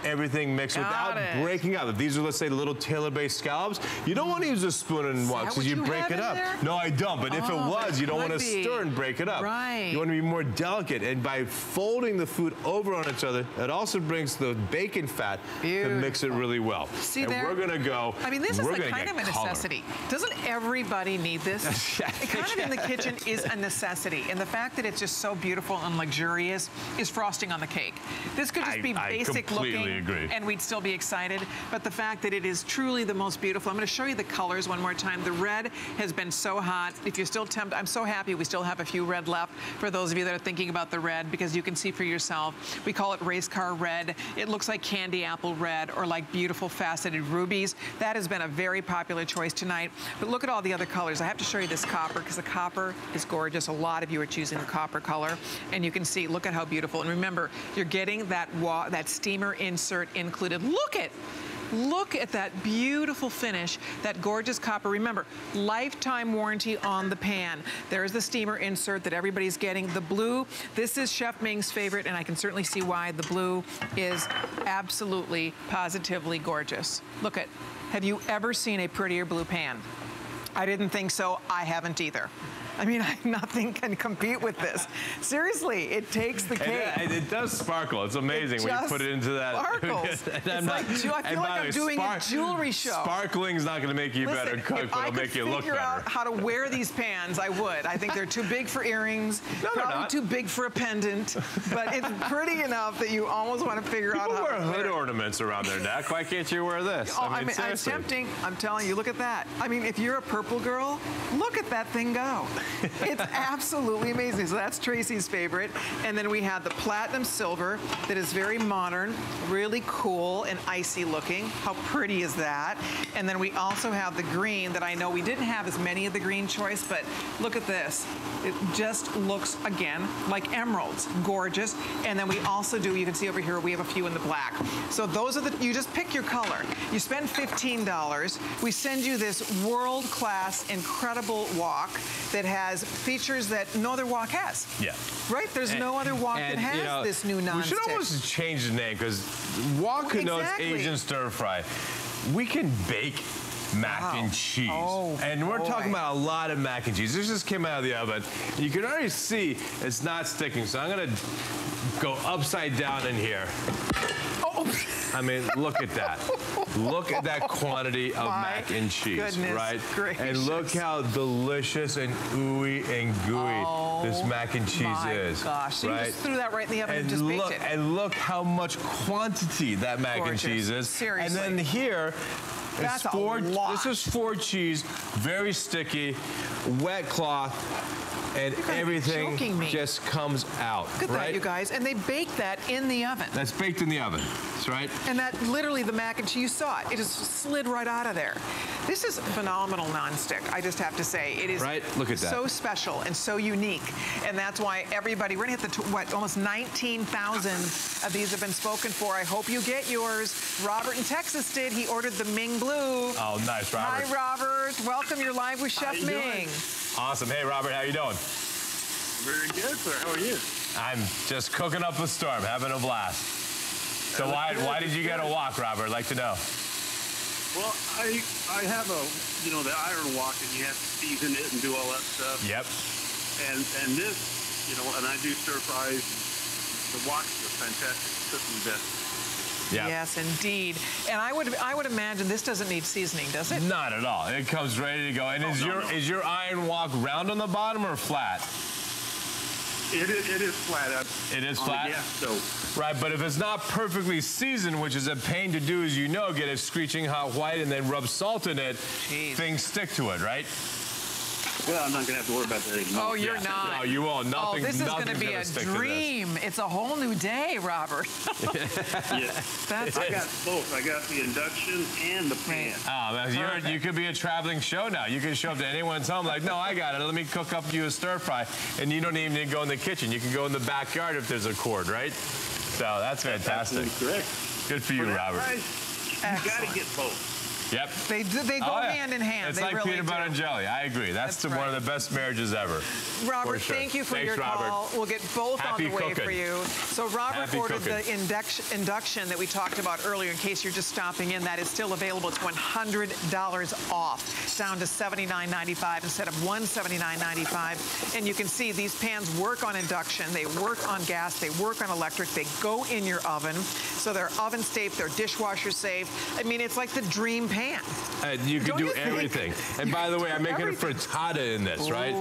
everything mixed Got without it. breaking up. If these are, let's say, little Taylor Bay scallops, you don't want to use a spoon and what because you you break it up. there? No, I don't. But if it Oh, was, you don't want to stir and break it up. Right. You want to be more delicate. And by folding the food over on each other, it also brings the bacon fat to mix it really well. See and there? we're gonna go. I mean, this is we're a gonna kind of a color. necessity. Doesn't everybody need this? It kind of in the kitchen is a necessity. And the fact that it's just so beautiful and luxurious is frosting on the cake. This could just I- be I basic completely looking agree. and we'd still be excited. But the fact that it is truly the most beautiful. I'm going to show you the colors one more time. The red has been so hot. If you're still tempted, I'm so happy we still have a few red left for those of you that are thinking about the red because you can see for yourself. We call it race car red. It looks like candy apple red or like beautiful faceted rubies. That has been a very popular choice tonight. But look at all the other colors. I have to show you this copper because the copper is gorgeous. A lot of you are choosing the copper color. And you can see, look at how beautiful. And remember, you're getting that, that steamer insert included. Look at Look at that beautiful finish, that gorgeous copper. Remember, lifetime warranty on the pan. There's the steamer insert that everybody's getting. The blue, this is Chef Ming's favorite, and I can certainly see why the blue is absolutely, positively gorgeous. Look at, have you ever seen a prettier blue pan? I didn't think so. I haven't either. I mean, nothing can compete with this. Seriously, it takes the cake. Uh, it, it does sparkle. It's amazing It when you put it into that. sparkles. It's I'm like I feel like I'm doing a jewelry show. Sparkling's not going to make you a better cook, if but I it'll make you look figure better. out how to wear these pans, I would. I think they're too big for earrings. No, they're probably not. too big for a pendant, but it's pretty enough that you almost want to figure People out how wear to hood wear it. ornaments around their neck. Why can't you wear this? Oh, I mean, it's seriously. tempting. I'm telling you, look at that. I mean, if you're a purple girl, look at that thing go. It's absolutely amazing. So that's Tracy's favorite. And then we have the platinum silver that is very modern, really cool and icy looking. How pretty is that? And then we also have the green that I know we didn't have as many of the green choice, but look at this. It just looks, again, like emeralds. Gorgeous. And then we also do, you can see over here, we have a few in the black. So those are the, you just pick your color. You spend $15. We send you this world-class, incredible wok that has features that no other wok has. Yeah. Right? There's no other wok that has you know, this new We should almost change the name because wok Well, knows exactly. Asian stir fry. We can bake mac Wow. and cheese. Oh, and we're boy. talking about a lot of mac and cheese. This just came out of the oven. You can already see it's not sticking. So I'm gonna go upside down in here. Oh, I mean, look at that. Look at that oh quantity of My mac and cheese, goodness right? gracious. And look how delicious and ooey and gooey this oh mac and cheese Oh, my is. gosh. So you right? just threw that right in the oven and, just look, baked it. And look how much quantity that mac Gorgeous. and cheese is. Seriously. And then here, That's four, this is four cheese, very sticky, wet cloth, and You guys are everything just comes out. Look at right? that, you guys. And they bake that in the oven. That's baked in the oven. That's right. And that literally the mac and cheese, you saw it. It just slid right out of there. This is phenomenal nonstick, I just have to say. It is Right? Look at that. so special and so unique. And that's why everybody, we're gonna hit the, what, almost 19,000 of these have been spoken for. I hope you get yours. Robert in Texas did. He ordered the Ming Blue. Oh, nice, Robert. Hi, Robert. Welcome. You're live with Chef you doing? Ming. Awesome. Hey, Robert, how you doing? Very good, sir. How are you? I'm just cooking up a storm, having a blast. So why why did you get a wok, Robert? I'd like to know. Well, I I have a you know the iron wok, and you have to season it and do all that stuff. Yep. And and this, you know, and I do stir fries. The wok is a fantastic cooking vessel. Yeah. Yes, indeed. And I would I would imagine this doesn't need seasoning, does it? Not at all. It comes ready to go. And oh, is no, your no. is your iron wok round on the bottom or flat? It is, it is flat up. It is flat? The gas stove. Right, but if it's not perfectly seasoned, which is a pain to do, as you know, get it screeching hot white and then rub salt in it, Jeez. things stick to it, right? Well, I'm not gonna have to worry about that anymore. Oh, you're Yeah. not. No, you won't. Oh, Nothing- this is going to be gonna a stick to this. dream. It's a whole new day, Robert. Yeah. That's I got both. I got the induction and the pan. Oh, man, you're, you could be a traveling show now. You could show up to anyone's home like, no, I got it. Let me cook up you a stir fry. And you don't even need to go in the kitchen. You can go in the backyard if there's a cord, right? So that's fantastic. Absolutely correct. Good for you, For Robert. price, you gotta get both. Yep. They do, they go Oh, yeah. hand in hand. It's they like really peanut do. butter and jelly. I agree. That's, That's the, one of the best marriages ever. Robert, sure. thank you for Thanks, your Robert. call. We'll get both Happy on the way cooking. for you. So Robert Happy ordered cooking. the induction, induction that we talked about earlier. In case you're just stopping in, that is still available. It's $100 off. Down to $79.95 instead of $179.95. And you can see these pans work on induction. They work on gas. They work on electric. They go in your oven. So they're oven safe. They're dishwasher safe. I mean, it's like the dream pan. Uh, you can Don't do you think? everything. And by the way, I'm making Everything. a frittata in this, right?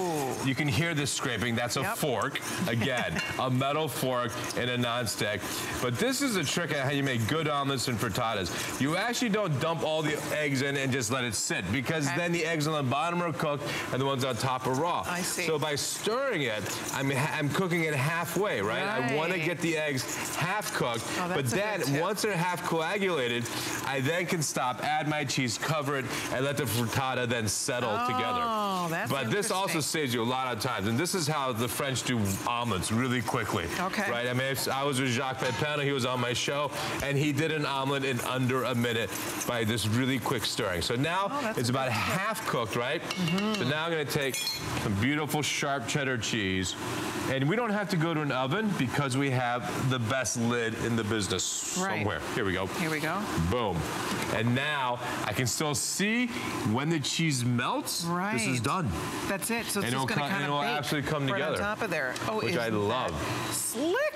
You can hear the scraping. That's a Yep. fork. Again, a metal fork and a nonstick. But this is a trick on how you make good omelets and frittatas. You actually don't dump all the eggs in and just let it sit because Okay. then the eggs on the bottom are cooked and the ones on top are raw. I see. So by stirring it, I'm, I'm cooking it halfway, right? I want to get the eggs half cooked. Oh, but then once they're half coagulated, I then can stop, add my cheese, cover it, and let the frittata then settle Oh, together. that's but this also saves you a lot of time. And this is how the French do omelets really quickly. Okay. Right? I mean, I was with Jacques Pepin, he was on my show, and he did an omelet in under a minute by this really quick stirring. So now Oh, it's about half cooked, right? Mm -hmm. So now I'm going to take some beautiful sharp cheddar cheese. And we don't have to go to an oven because we have the best lid in the business Right. somewhere. Here we go. Here we go. Boom. And now I can still see when the cheese melts. Right. This is done. That's it. So it's And just going to kind of bake absolutely come right together, on top of there. Oh, which I love. Slick.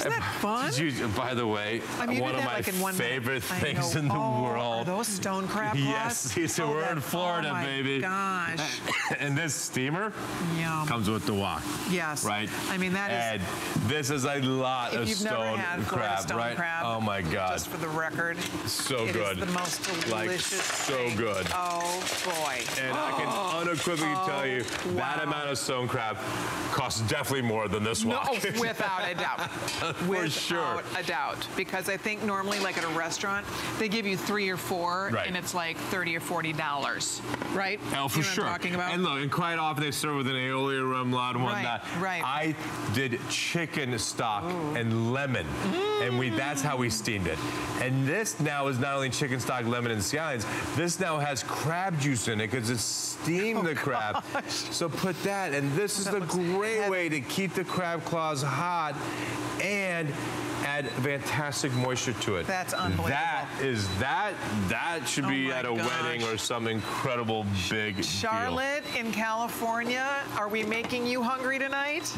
Isn't that fun? You- by the way, I mean, one of my like one favorite I things in the Oh, world. Those stone crab claws? Yes, these Oh, we're in Florida, oh my baby. Gosh. and this steamer Yum. comes with the wok. Yes. Right? I mean, that is. And this is a lot of stone crab, stone right? crab, Oh my God. Just for the record, so it good. is the most delicious. Like, so thing. good. Oh boy. And I can unequivocally tell you Oh, that amount of stone crab costs definitely more than this No, wok. without a doubt. For without sure. a doubt. Because I think normally, like at a restaurant, they give you three or four, Right. and it's like thirty or forty dollars, right? Oh, for you know sure. Talking about. And look, and quite often they serve with an aioli remoulade and Right, whatnot. right. I did chicken stock and lemon, and we that's how we steamed it. And this now is not only chicken stock, lemon, and scallions. This now has crab juice in it because it's steamed oh, the crab. Gosh. So put that, and this is the great heavy. way to keep the crab claws hot and add fantastic moisture to it. That's unbelievable. That is that that should Oh be at a wedding or some incredible big deal. Charlotte in California, are we making you hungry tonight?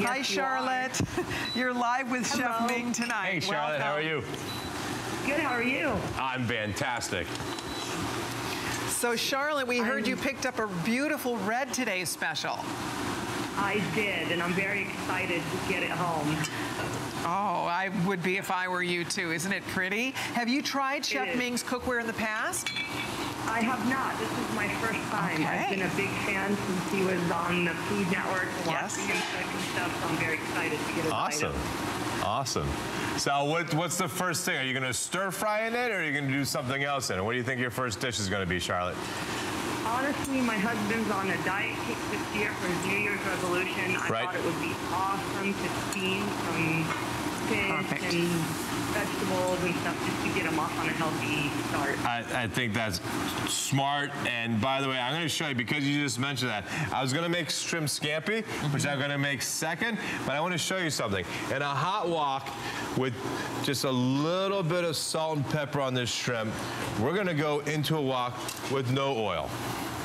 Hi, Charlotte. You're live with Chef Ming tonight. Hey, Charlotte, how are you? Good, how are you? I'm fantastic. So, Charlotte, we heard you picked up a beautiful red today special. I did, and I'm very excited to get it home. Oh, I would be if I were you too. Isn't it pretty? Have you tried Chef. Ming's cookware in the past? I have not. This is my first time. I've been a big fan since he was on the Food Network Yes. watching him cook and stuff, so I'm very excited to get his Awesome. item. Awesome. So what, what's the first thing? Are you going to stir fry in it or are you going to do something else in it? What do you think your first dish is going to be, Charlotte? Honestly, my husband's on a diet kick this year for his New Year's resolution. I Right. thought it would be awesome to steam some fish Perfect. and vegetables and stuff just to get him off on a healthy start. I, I think that's smart. And by the way, I'm going to show you because you just mentioned that. I was going to make shrimp scampi, which I'm going to make second, but I want to show you something. In a hot wok with just a little bit of salt and pepper on this shrimp, we're going to go into a wok with no oil.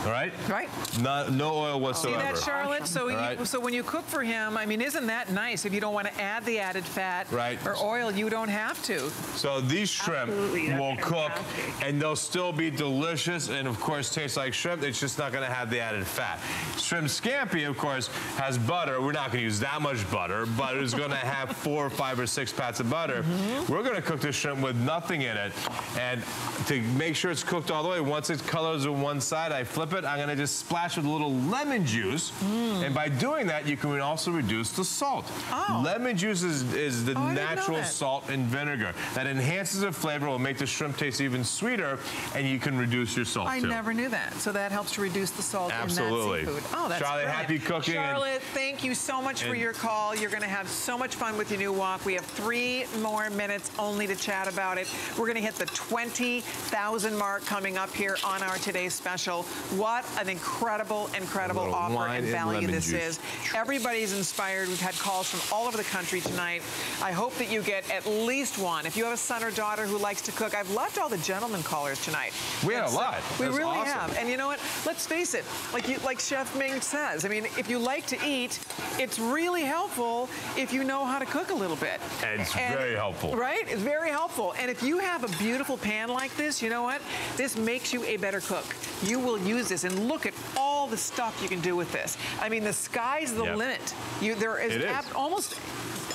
All right? Right. Not, no oil whatsoever. See that, Charlotte? So, All you, so when you cook for him, I mean, isn't that nice? If you don't want to add the added fat Right. or oil, you don't have to. So these shrimp Absolutely, that's will cook fantastic. and they'll still be delicious and of course taste like shrimp. It's just not going to have the added fat. Shrimp scampi, of course, has butter. We're not going to use that much butter, but it's going to have four or five or six pats of butter. Mm-hmm. We're going to cook the shrimp with nothing in it. And to make sure it's cooked all the way, once it colors on one side, I flip it I'm gonna just splash with a little lemon juice. Mm. And by doing that, you can also reduce the salt. Oh. Lemon juice is, is the Oh, I didn't know natural salt and vinegar. That enhances the flavor, will make the shrimp taste even sweeter, and you can reduce your salt I too. never knew that. So that helps to reduce the salt Absolutely. in that seafood. Oh, that's Charlotte, brilliant. happy cooking Charlotte, thank you so much for your call. You're going to have so much fun with your new wok. We have three more minutes only to chat about it. We're going to hit the 20,000 mark coming up here on our today's special. What an incredible, incredible offer and and value lemon this juice. is. Everybody's inspired. We've had calls from all over the country tonight. I hope that you get at least one. If you have a son or daughter who likes to cook, I've loved all the gentlemen callers tonight. We had a lot. We really awesome. have. And you know what? Let's face it. Like you, like Chef Ming says, I mean, if you like to eat, it's really helpful if you know how to cook a little bit. It's very helpful. Right? It's very helpful. And if you have a beautiful pan like this, you know what? This makes you a better cook. You will use this and look at all the stuff you can do with this. I mean, the sky's the Yep. limit. You there is. almost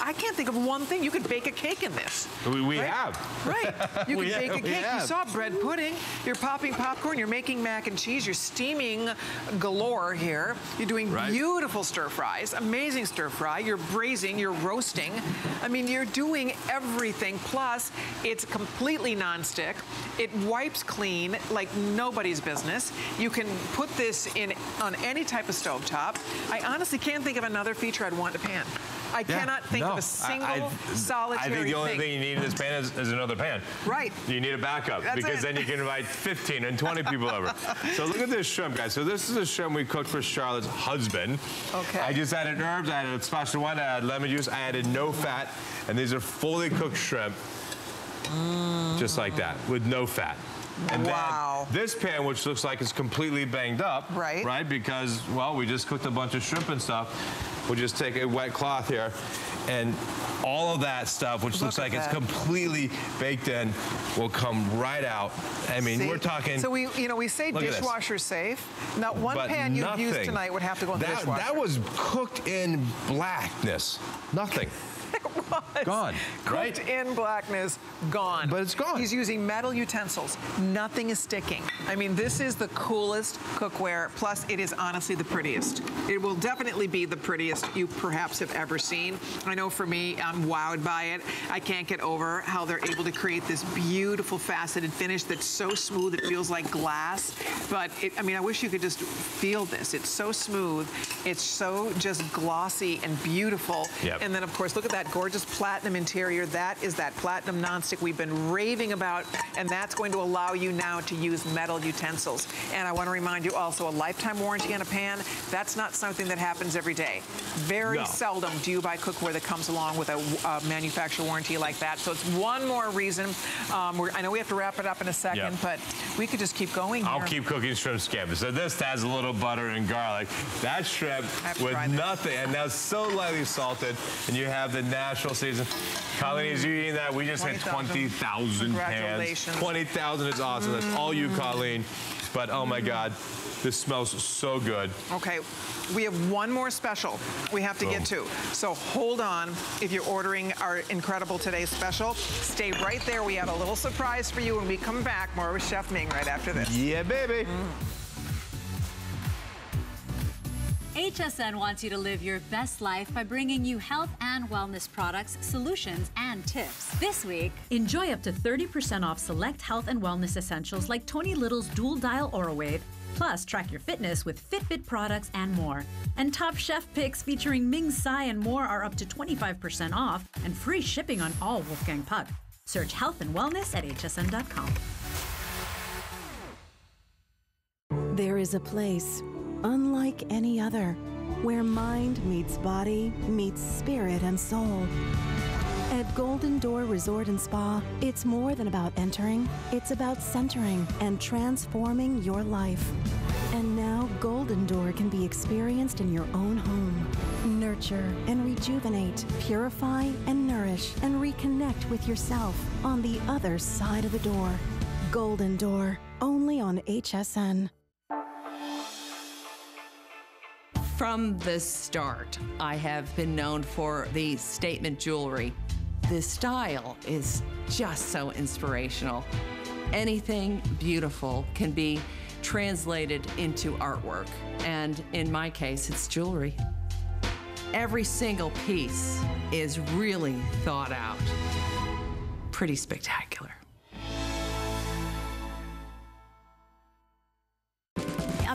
I can't think of one thing. You could bake a cake in this. We, we Right? have. Right. You can bake have- a cake. You saw bread pudding. You're popping popcorn. You're making mac and cheese. You're steaming galore here. You're doing Right. beautiful stir fries, amazing stir fry. You're braising. You're roasting. I mean, you're doing everything. Plus, it's completely nonstick. It wipes clean like nobody's business. You can put this in on any type of stovetop. I honestly can't think of another feature I'd want a pan. I Yeah, cannot think no. of a single I, solitary I think the only thing. thing you need in this pan is, is another pan. Right. You need a backup That's because it. then you can invite 15 and 20 people over. So look at this shrimp, guys. So this is a shrimp we cooked for Charlotte's husband. Okay. I just added herbs, I added splash of wine, I added lemon juice, I added no fat, and these are fully cooked shrimp, mm. just like that, with no fat. And then this pan, which looks like it's completely banged up, Right. Right, because well, we just cooked a bunch of shrimp and stuff. We'll just take a wet cloth here, and all of that stuff, which Look looks like it's completely baked in, will come right out. I mean, See? we're talking. So we, you know, we say dishwasher safe. Not one but pan you've used tonight would have to go in the dishwasher. That was cooked in blackness. Nothing. Gone, Cooked right? in blackness, gone. But it's gone. He's using metal utensils. Nothing is sticking. I mean, this is the coolest cookware. Plus, it is honestly the prettiest. It will definitely be the prettiest you perhaps have ever seen. I know for me, I'm wowed by it. I can't get over how they're able to create this beautiful faceted finish that's so smooth it feels like glass. But it, I mean, I wish you could just feel this. It's so smooth. It's so just glossy and beautiful. Yep. And then, of course, look at that gorgeous platinum interior. That is that platinum nonstick we've been raving about, and that's going to allow you now to use metal utensils. And I want to remind you also a lifetime warranty on a pan. That's not something that happens every day. Very No. seldom do you buy cookware that comes along with a, uh manufacturer warranty like that. So it's one more reason. Um, we're, I know we have to wrap it up in a second, Yep. but we could just keep going here. I'll keep cooking shrimp scampi. So this has a little butter and garlic. That shrimp I have to with nothing, and now so lightly salted, and you have the natural season. Colleen, as you eating that, we just had 20,000. 20,000 pans. 20,000 is awesome. That's all you, mm-hmm. Colleen. But oh my God, this smells so good. Okay, we have one more special we have to get oh. to. So hold on if you're ordering our incredible today's special. Stay right there. We have a little surprise for you when we come back. More with Chef Ming right after this. Yeah, baby. Mm. HSN wants you to live your best life by bringing you health and wellness products, solutions, and tips. This week, Enjoy up to 30% off select health and wellness essentials like Tony Little's dual dial Wave. Plus, track your fitness with Fitbit products and more. And top chef picks featuring Ming Tsai and more are up to 25% off and free shipping on all Wolfgang Puck. Search health and wellness at hsn.com. There is a place, unlike any other, where mind meets body, meets spirit and soul. At Golden Door Resort and Spa, it's more than about entering, it's about centering and transforming your life. And now Golden Door can be experienced in your own home. Nurture and rejuvenate, purify and nourish, and reconnect with yourself on the other side of the door. Golden Door, only on HSN. From the start, I have been known for the statement jewelry. The style is just so inspirational. Anything beautiful can be translated into artwork. And in my case, it's jewelry. Every single piece is really thought out. Pretty spectacular.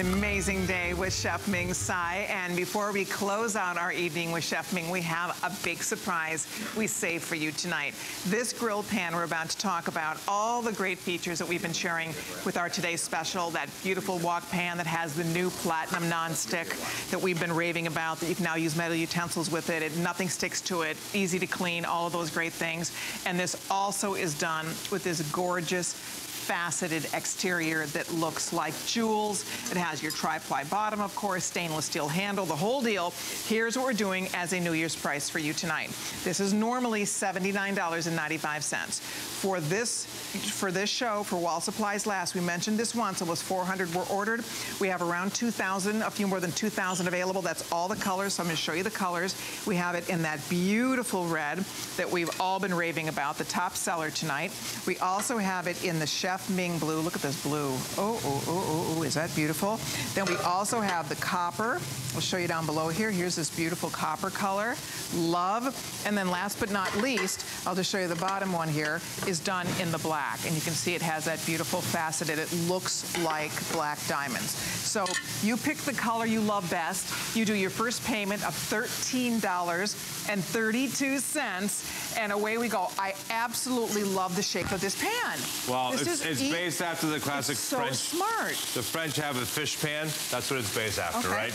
An amazing day with Chef Ming Tsai. And before we close out our evening with Chef Ming, we have a big surprise we saved for you tonight. This grill pan we're about to talk about, all the great features that we've been sharing with our today's special, that beautiful wok pan that has the new platinum nonstick that we've been raving about, that you can now use metal utensils with it. it nothing sticks to it, easy to clean, all of those great things. And this also is done with this gorgeous faceted exterior that looks like jewels. It has your tri-ply bottom, of course, stainless steel handle, the whole deal. Here's what we're doing as a New Year's price for you tonight. This is normally $79.95. For this, for this show, for While Supplies Last, we mentioned this once, it was 400 were ordered. We have around 2,000, a few more than 2,000 available. That's all the colors, so I'm gonna show you the colors. We have it in that beautiful red that we've all been raving about, the top seller tonight. We also have it in the Chef Ming blue. Look at this blue. Oh, oh, oh, oh, oh, is that beautiful? Then we also have the copper. I'll show you down below here. Here's this beautiful copper color. Love. And then last but not least, I'll just show you the bottom one here, is done in the black. And you can see it has that beautiful faceted, it looks like black diamonds. So you pick the color you love best. You do your first payment of $13.32, and away we go. I absolutely love the shape of this pan. Wow, This it's, it's e- based after the classic so French. smart. The French have a fish pan. That's what it's based after, Okay. right?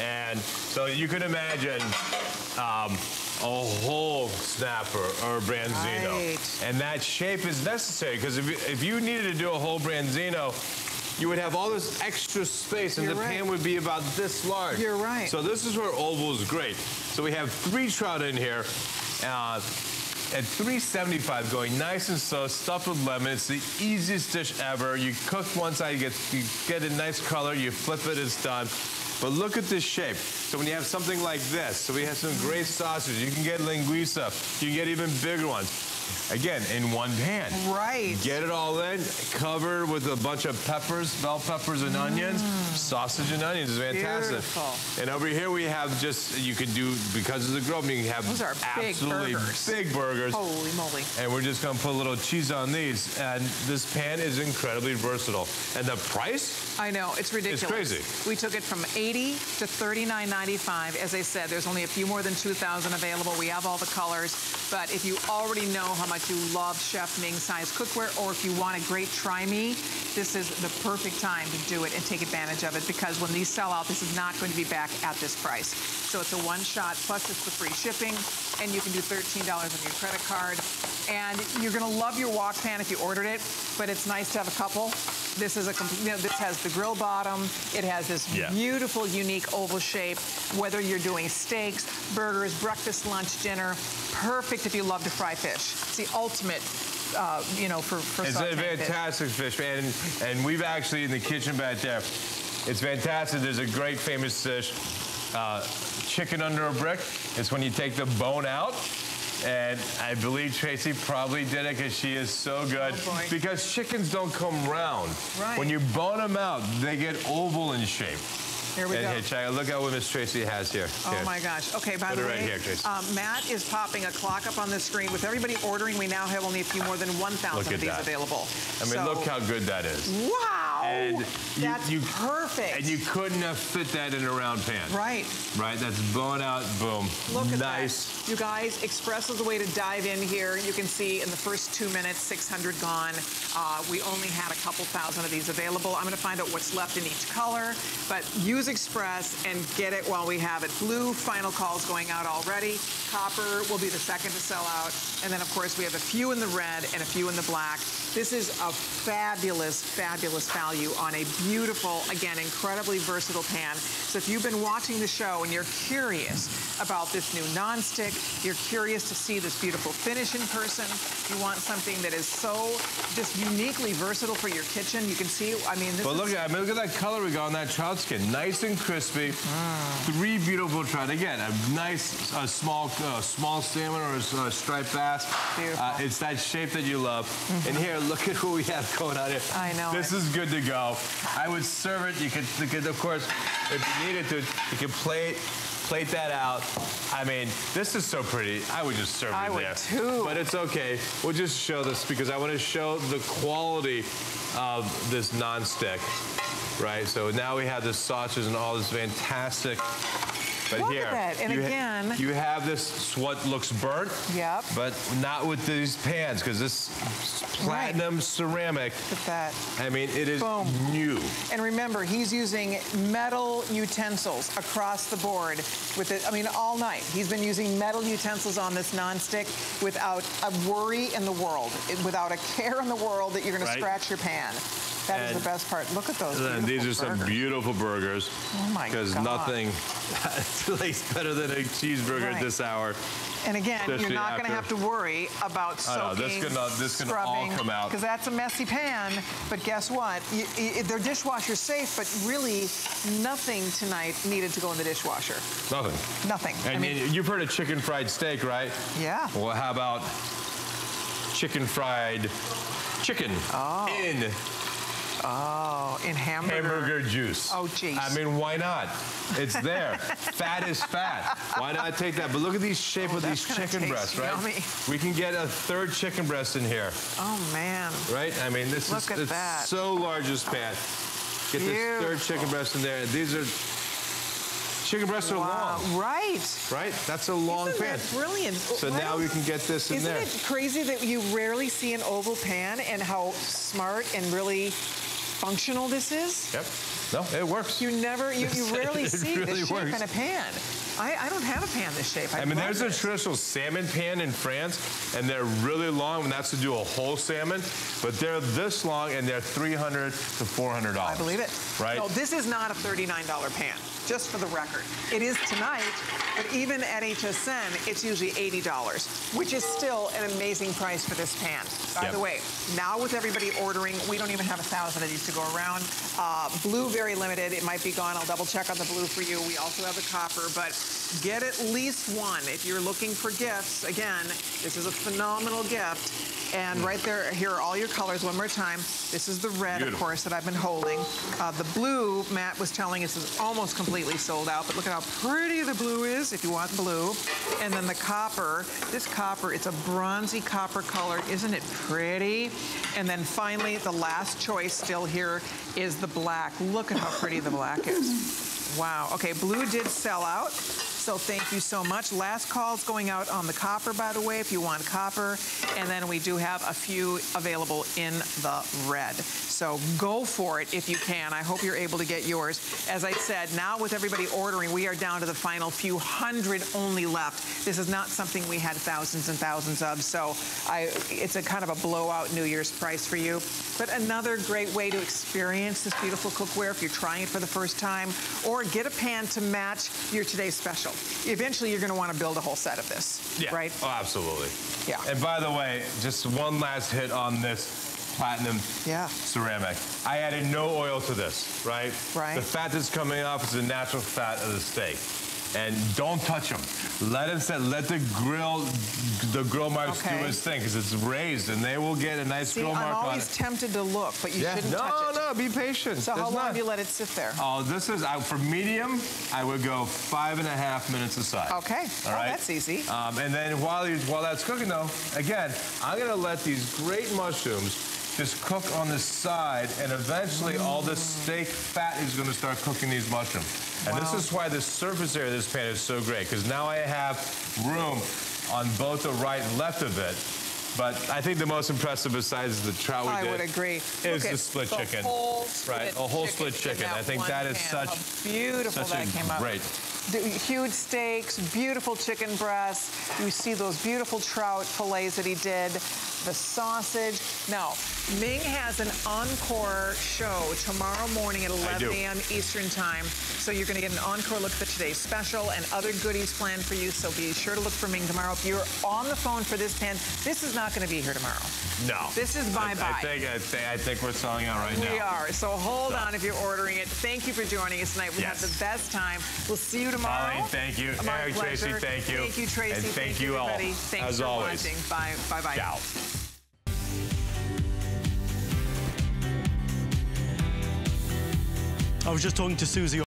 And so you can imagine um, a whole snapper or a branzino. Right. And that shape is necessary because if, you- if you needed to do a whole branzino, you would have all this extra space and You're the right. pan would be about this large. You're right. So this is where oval is great. So we have three trout in here. Uh, at 375 going nice and slow, stuffed with lemon. It's the easiest dish ever. You cook one side, you get, you get a nice color, you flip it, it's done. But look at this shape. So when you have something like this, so we have some great sausages. You can get linguiça. You can get even bigger ones. Again, in one pan. Right. Get it all in, cover with a bunch of peppers, bell peppers and onions. Mm. Sausage and onions is fantastic. Beautiful. And over here we have just, you can do, because of the grill, you can have Those are big absolutely burgers. big burgers. Holy moly. And we're just gonna put a little cheese on these. And this pan is incredibly versatile. And the price? I know, it's ridiculous. It's crazy. We took it from 80 to 39.95. As I said, there's only a few more than 2,000 available. We have all the colors. But if you already know how much you love Chef Ming Tsai's cookware, or if you want a great try me, this is the perfect time to do it and take advantage of it because when these sell out, this is not going to be back at this price. So it's a one shot, plus it's the free shipping, and you can do $13 on your credit card. And you're gonna love your wok pan if you ordered it, but it's nice to have a couple. This is a, complete- you know, this has the grill bottom. It has this Yeah. beautiful, unique oval shape. Whether you're doing steaks, burgers, breakfast, lunch, dinner, perfect if you love to fry fish. It's the ultimate, uh, you know, for, for It's a fantastic fish, man. And, and we've actually, in the kitchen back there, it's fantastic. There's a great famous dish, uh, chicken under a brick. It's when you take the bone out. And I believe Tracy probably did it because she is so good. because chickens don't come round. Right. When you bone them out, they get oval in shape. Here we and go. Here, check. Look at what Miss Tracy has here. Oh Here. my gosh. Okay, by Put the way, right here, um, Matt is popping a clock up on the screen. With everybody ordering, we now have only a few more than 1,000 Look of these that. available. I mean, So- look how good that is. Wow. And you, That's you, perfect. And you couldn't have fit that in a round pan. Right. Right? That's bone out, boom. Look at nice. that. You guys, Express is the way to dive in here. You can see in the first two minutes, 600 gone. Uh, we only had a couple thousand of these available. I'm going to find out what's left in each color, but use Express and get it while we have it. Blue, final calls going out already. Copper will be the second to sell out. And then, of course, we have a few in the red and a few in the black. This is a fabulous, fabulous value on a beautiful, again, incredibly versatile pan. So if you've been watching the show and you're curious about this new nonstick, you're curious to see this beautiful finish in person, you want something that is so just uniquely versatile for your kitchen, you can see, I mean, this But look at, I mean, look at that color we got on that trout skin. Nice and crispy. Mm. Three beautiful trout. Again, a nice, a small, uh, small salmon or a striped bass. Uh, it's that shape that you love. And here, look at who we have going on here. I know This it. is good to go. I would serve it. You could, you could, of course, if you needed to, you could plate, plate that out. I mean, this is so pretty. I would just serve I it would there. too. But it's okay. We'll just show this because I want to show the quality of this nonstick, right? So now we have the sausages and all this fantastic. But Look at here, that. And you ha- again- you have this what looks burnt. Yep. But not with these pans because this platinum ceramic. Look at that. I mean, it is new. And remember, he's using metal utensils across the board with it. I mean, all night. He's been using metal utensils on this nonstick without a worry in the world, without a care in the world that you're going Right. to scratch your pan. That is And- the best part. Look at those. And these are beautiful some burgers. beautiful burgers. Oh my gosh. Because nothing tastes better than a cheeseburger Right. at this hour. And again, you're not going to have to worry about I know, soaking, this can, uh, this can all come out. because that's a messy pan. But guess what? You, you, they're dishwasher safe, but really nothing tonight needed to go in the dishwasher. Nothing. Nothing. And I mean, you- you've heard of chicken fried steak, right? Yeah. Well, how about chicken fried chicken in oh, in hamburger. hamburger juice? Oh, jeez. I mean, why not? It's there. fat is fat. Why not take that? But look at these shape oh, of these Oh, that's gonna chicken breasts, right? yummy. We can get a third chicken breast in here, Oh man. right? I mean, this Look is at it's that. so large this pan. Get this third chicken breast in there. These are chicken breasts are long, right. right? That's a long Isn't pan. that brilliant? So Well, now we can get this in Isn't there. it crazy that you rarely see an oval pan and how smart and really functional this is? Yep. No, it works. You never, you, you rarely see really this shape works. in a pan. I, I don't have a pan this shape. I, I mean, there's a traditional salmon pan in France, and they're really long, and that's to do a whole salmon. But they're this long, and they're 300 to 400 dollars. I believe it. Right? No, this is not a $39 pan, just for the record. It is tonight, but even at HSN, it's usually $80, which is still an amazing price for this pan. By Yep. the way, now with everybody ordering, we don't even have a thousand of these to go around. Uh, blue, very limited. It might be gone. I'll double check on the blue for you. We also have the copper, but get at least one. If you're looking for gifts, again, this is a phenomenal gift. And right there, here are all your colors one more time. This is the red, of course, that I've been holding. Uh, the blue, Matt was telling us, is almost completely sold out, but look at how pretty the blue is if you want blue. And then the copper, this copper, it's a bronzy copper color. Isn't it pretty? And then finally, the last choice still here is the black. Look at how pretty the black is. Wow. Okay, blue did sell out. So thank you so much. Last call's going out on the copper, by the way, if you want copper. And then we do have a few available in the red. So go for it if you can. I hope you're able to get yours. As I said, now with everybody ordering, we are down to the final few hundred only left. This is not something we had thousands and thousands of. So I, it's a kind of a blowout New Year's price for you. But another great way to experience this beautiful cookware if you're trying it for the first time, or get a pan to match your today's special. Eventually, you're going to want to build a whole set of this, Yeah. right? Oh, absolutely. Yeah. And by the way, just one last hit on this platinum Yeah. ceramic. I added no oil to this, right? Right. The fat that's coming off is the natural fat of the steak. and don't touch them. Let it set. Let the grill, the grill marks Okay. do its thing because it's raised, and they will get a nice See, grill I'm mark on always tempted to look, but you Yeah. shouldn't No, touch it. no, no, be patient. So how long not- do you let it sit there? Oh, this is I, for medium. I would go five and a half minutes aside. Okay. All Oh, right. that's easy. Um, and then while you, while that's cooking, though, again, I'm gonna let these great mushrooms just cook on the side, and eventually all the steak fat is gonna start cooking these mushrooms. And Wow. this is why the surface area of this pan is so great, because now I have room on both the right and left of it. But I think the most impressive, besides the trout we I did, would agree. is the split the chicken. whole split right, a whole split chicken. I think that is pan. such How beautiful such that a came out. great. The huge steaks, beautiful chicken breasts. You see those beautiful trout fillets that he did, the sausage. Now, Ming has an encore show tomorrow morning at 11 a.m. Eastern Time. So you're going to get an encore look at today's special and other goodies planned for you. So be sure to look for Ming tomorrow. If you're on the phone for this pen, this is not going to be here tomorrow. No. This is I- bye-bye. I, think I think I think we're selling out right now. We are. So hold on if you're ordering it. Thank you for joining us tonight. We Yes. had the best time. We'll see you tomorrow. Colleen, thank you. My Eric, Tracy, thank you. Thank you, Tracy. And thank you all. Thanks as for always. watching. Bye. Bye. Bye. Ciao. I was just talking to Suze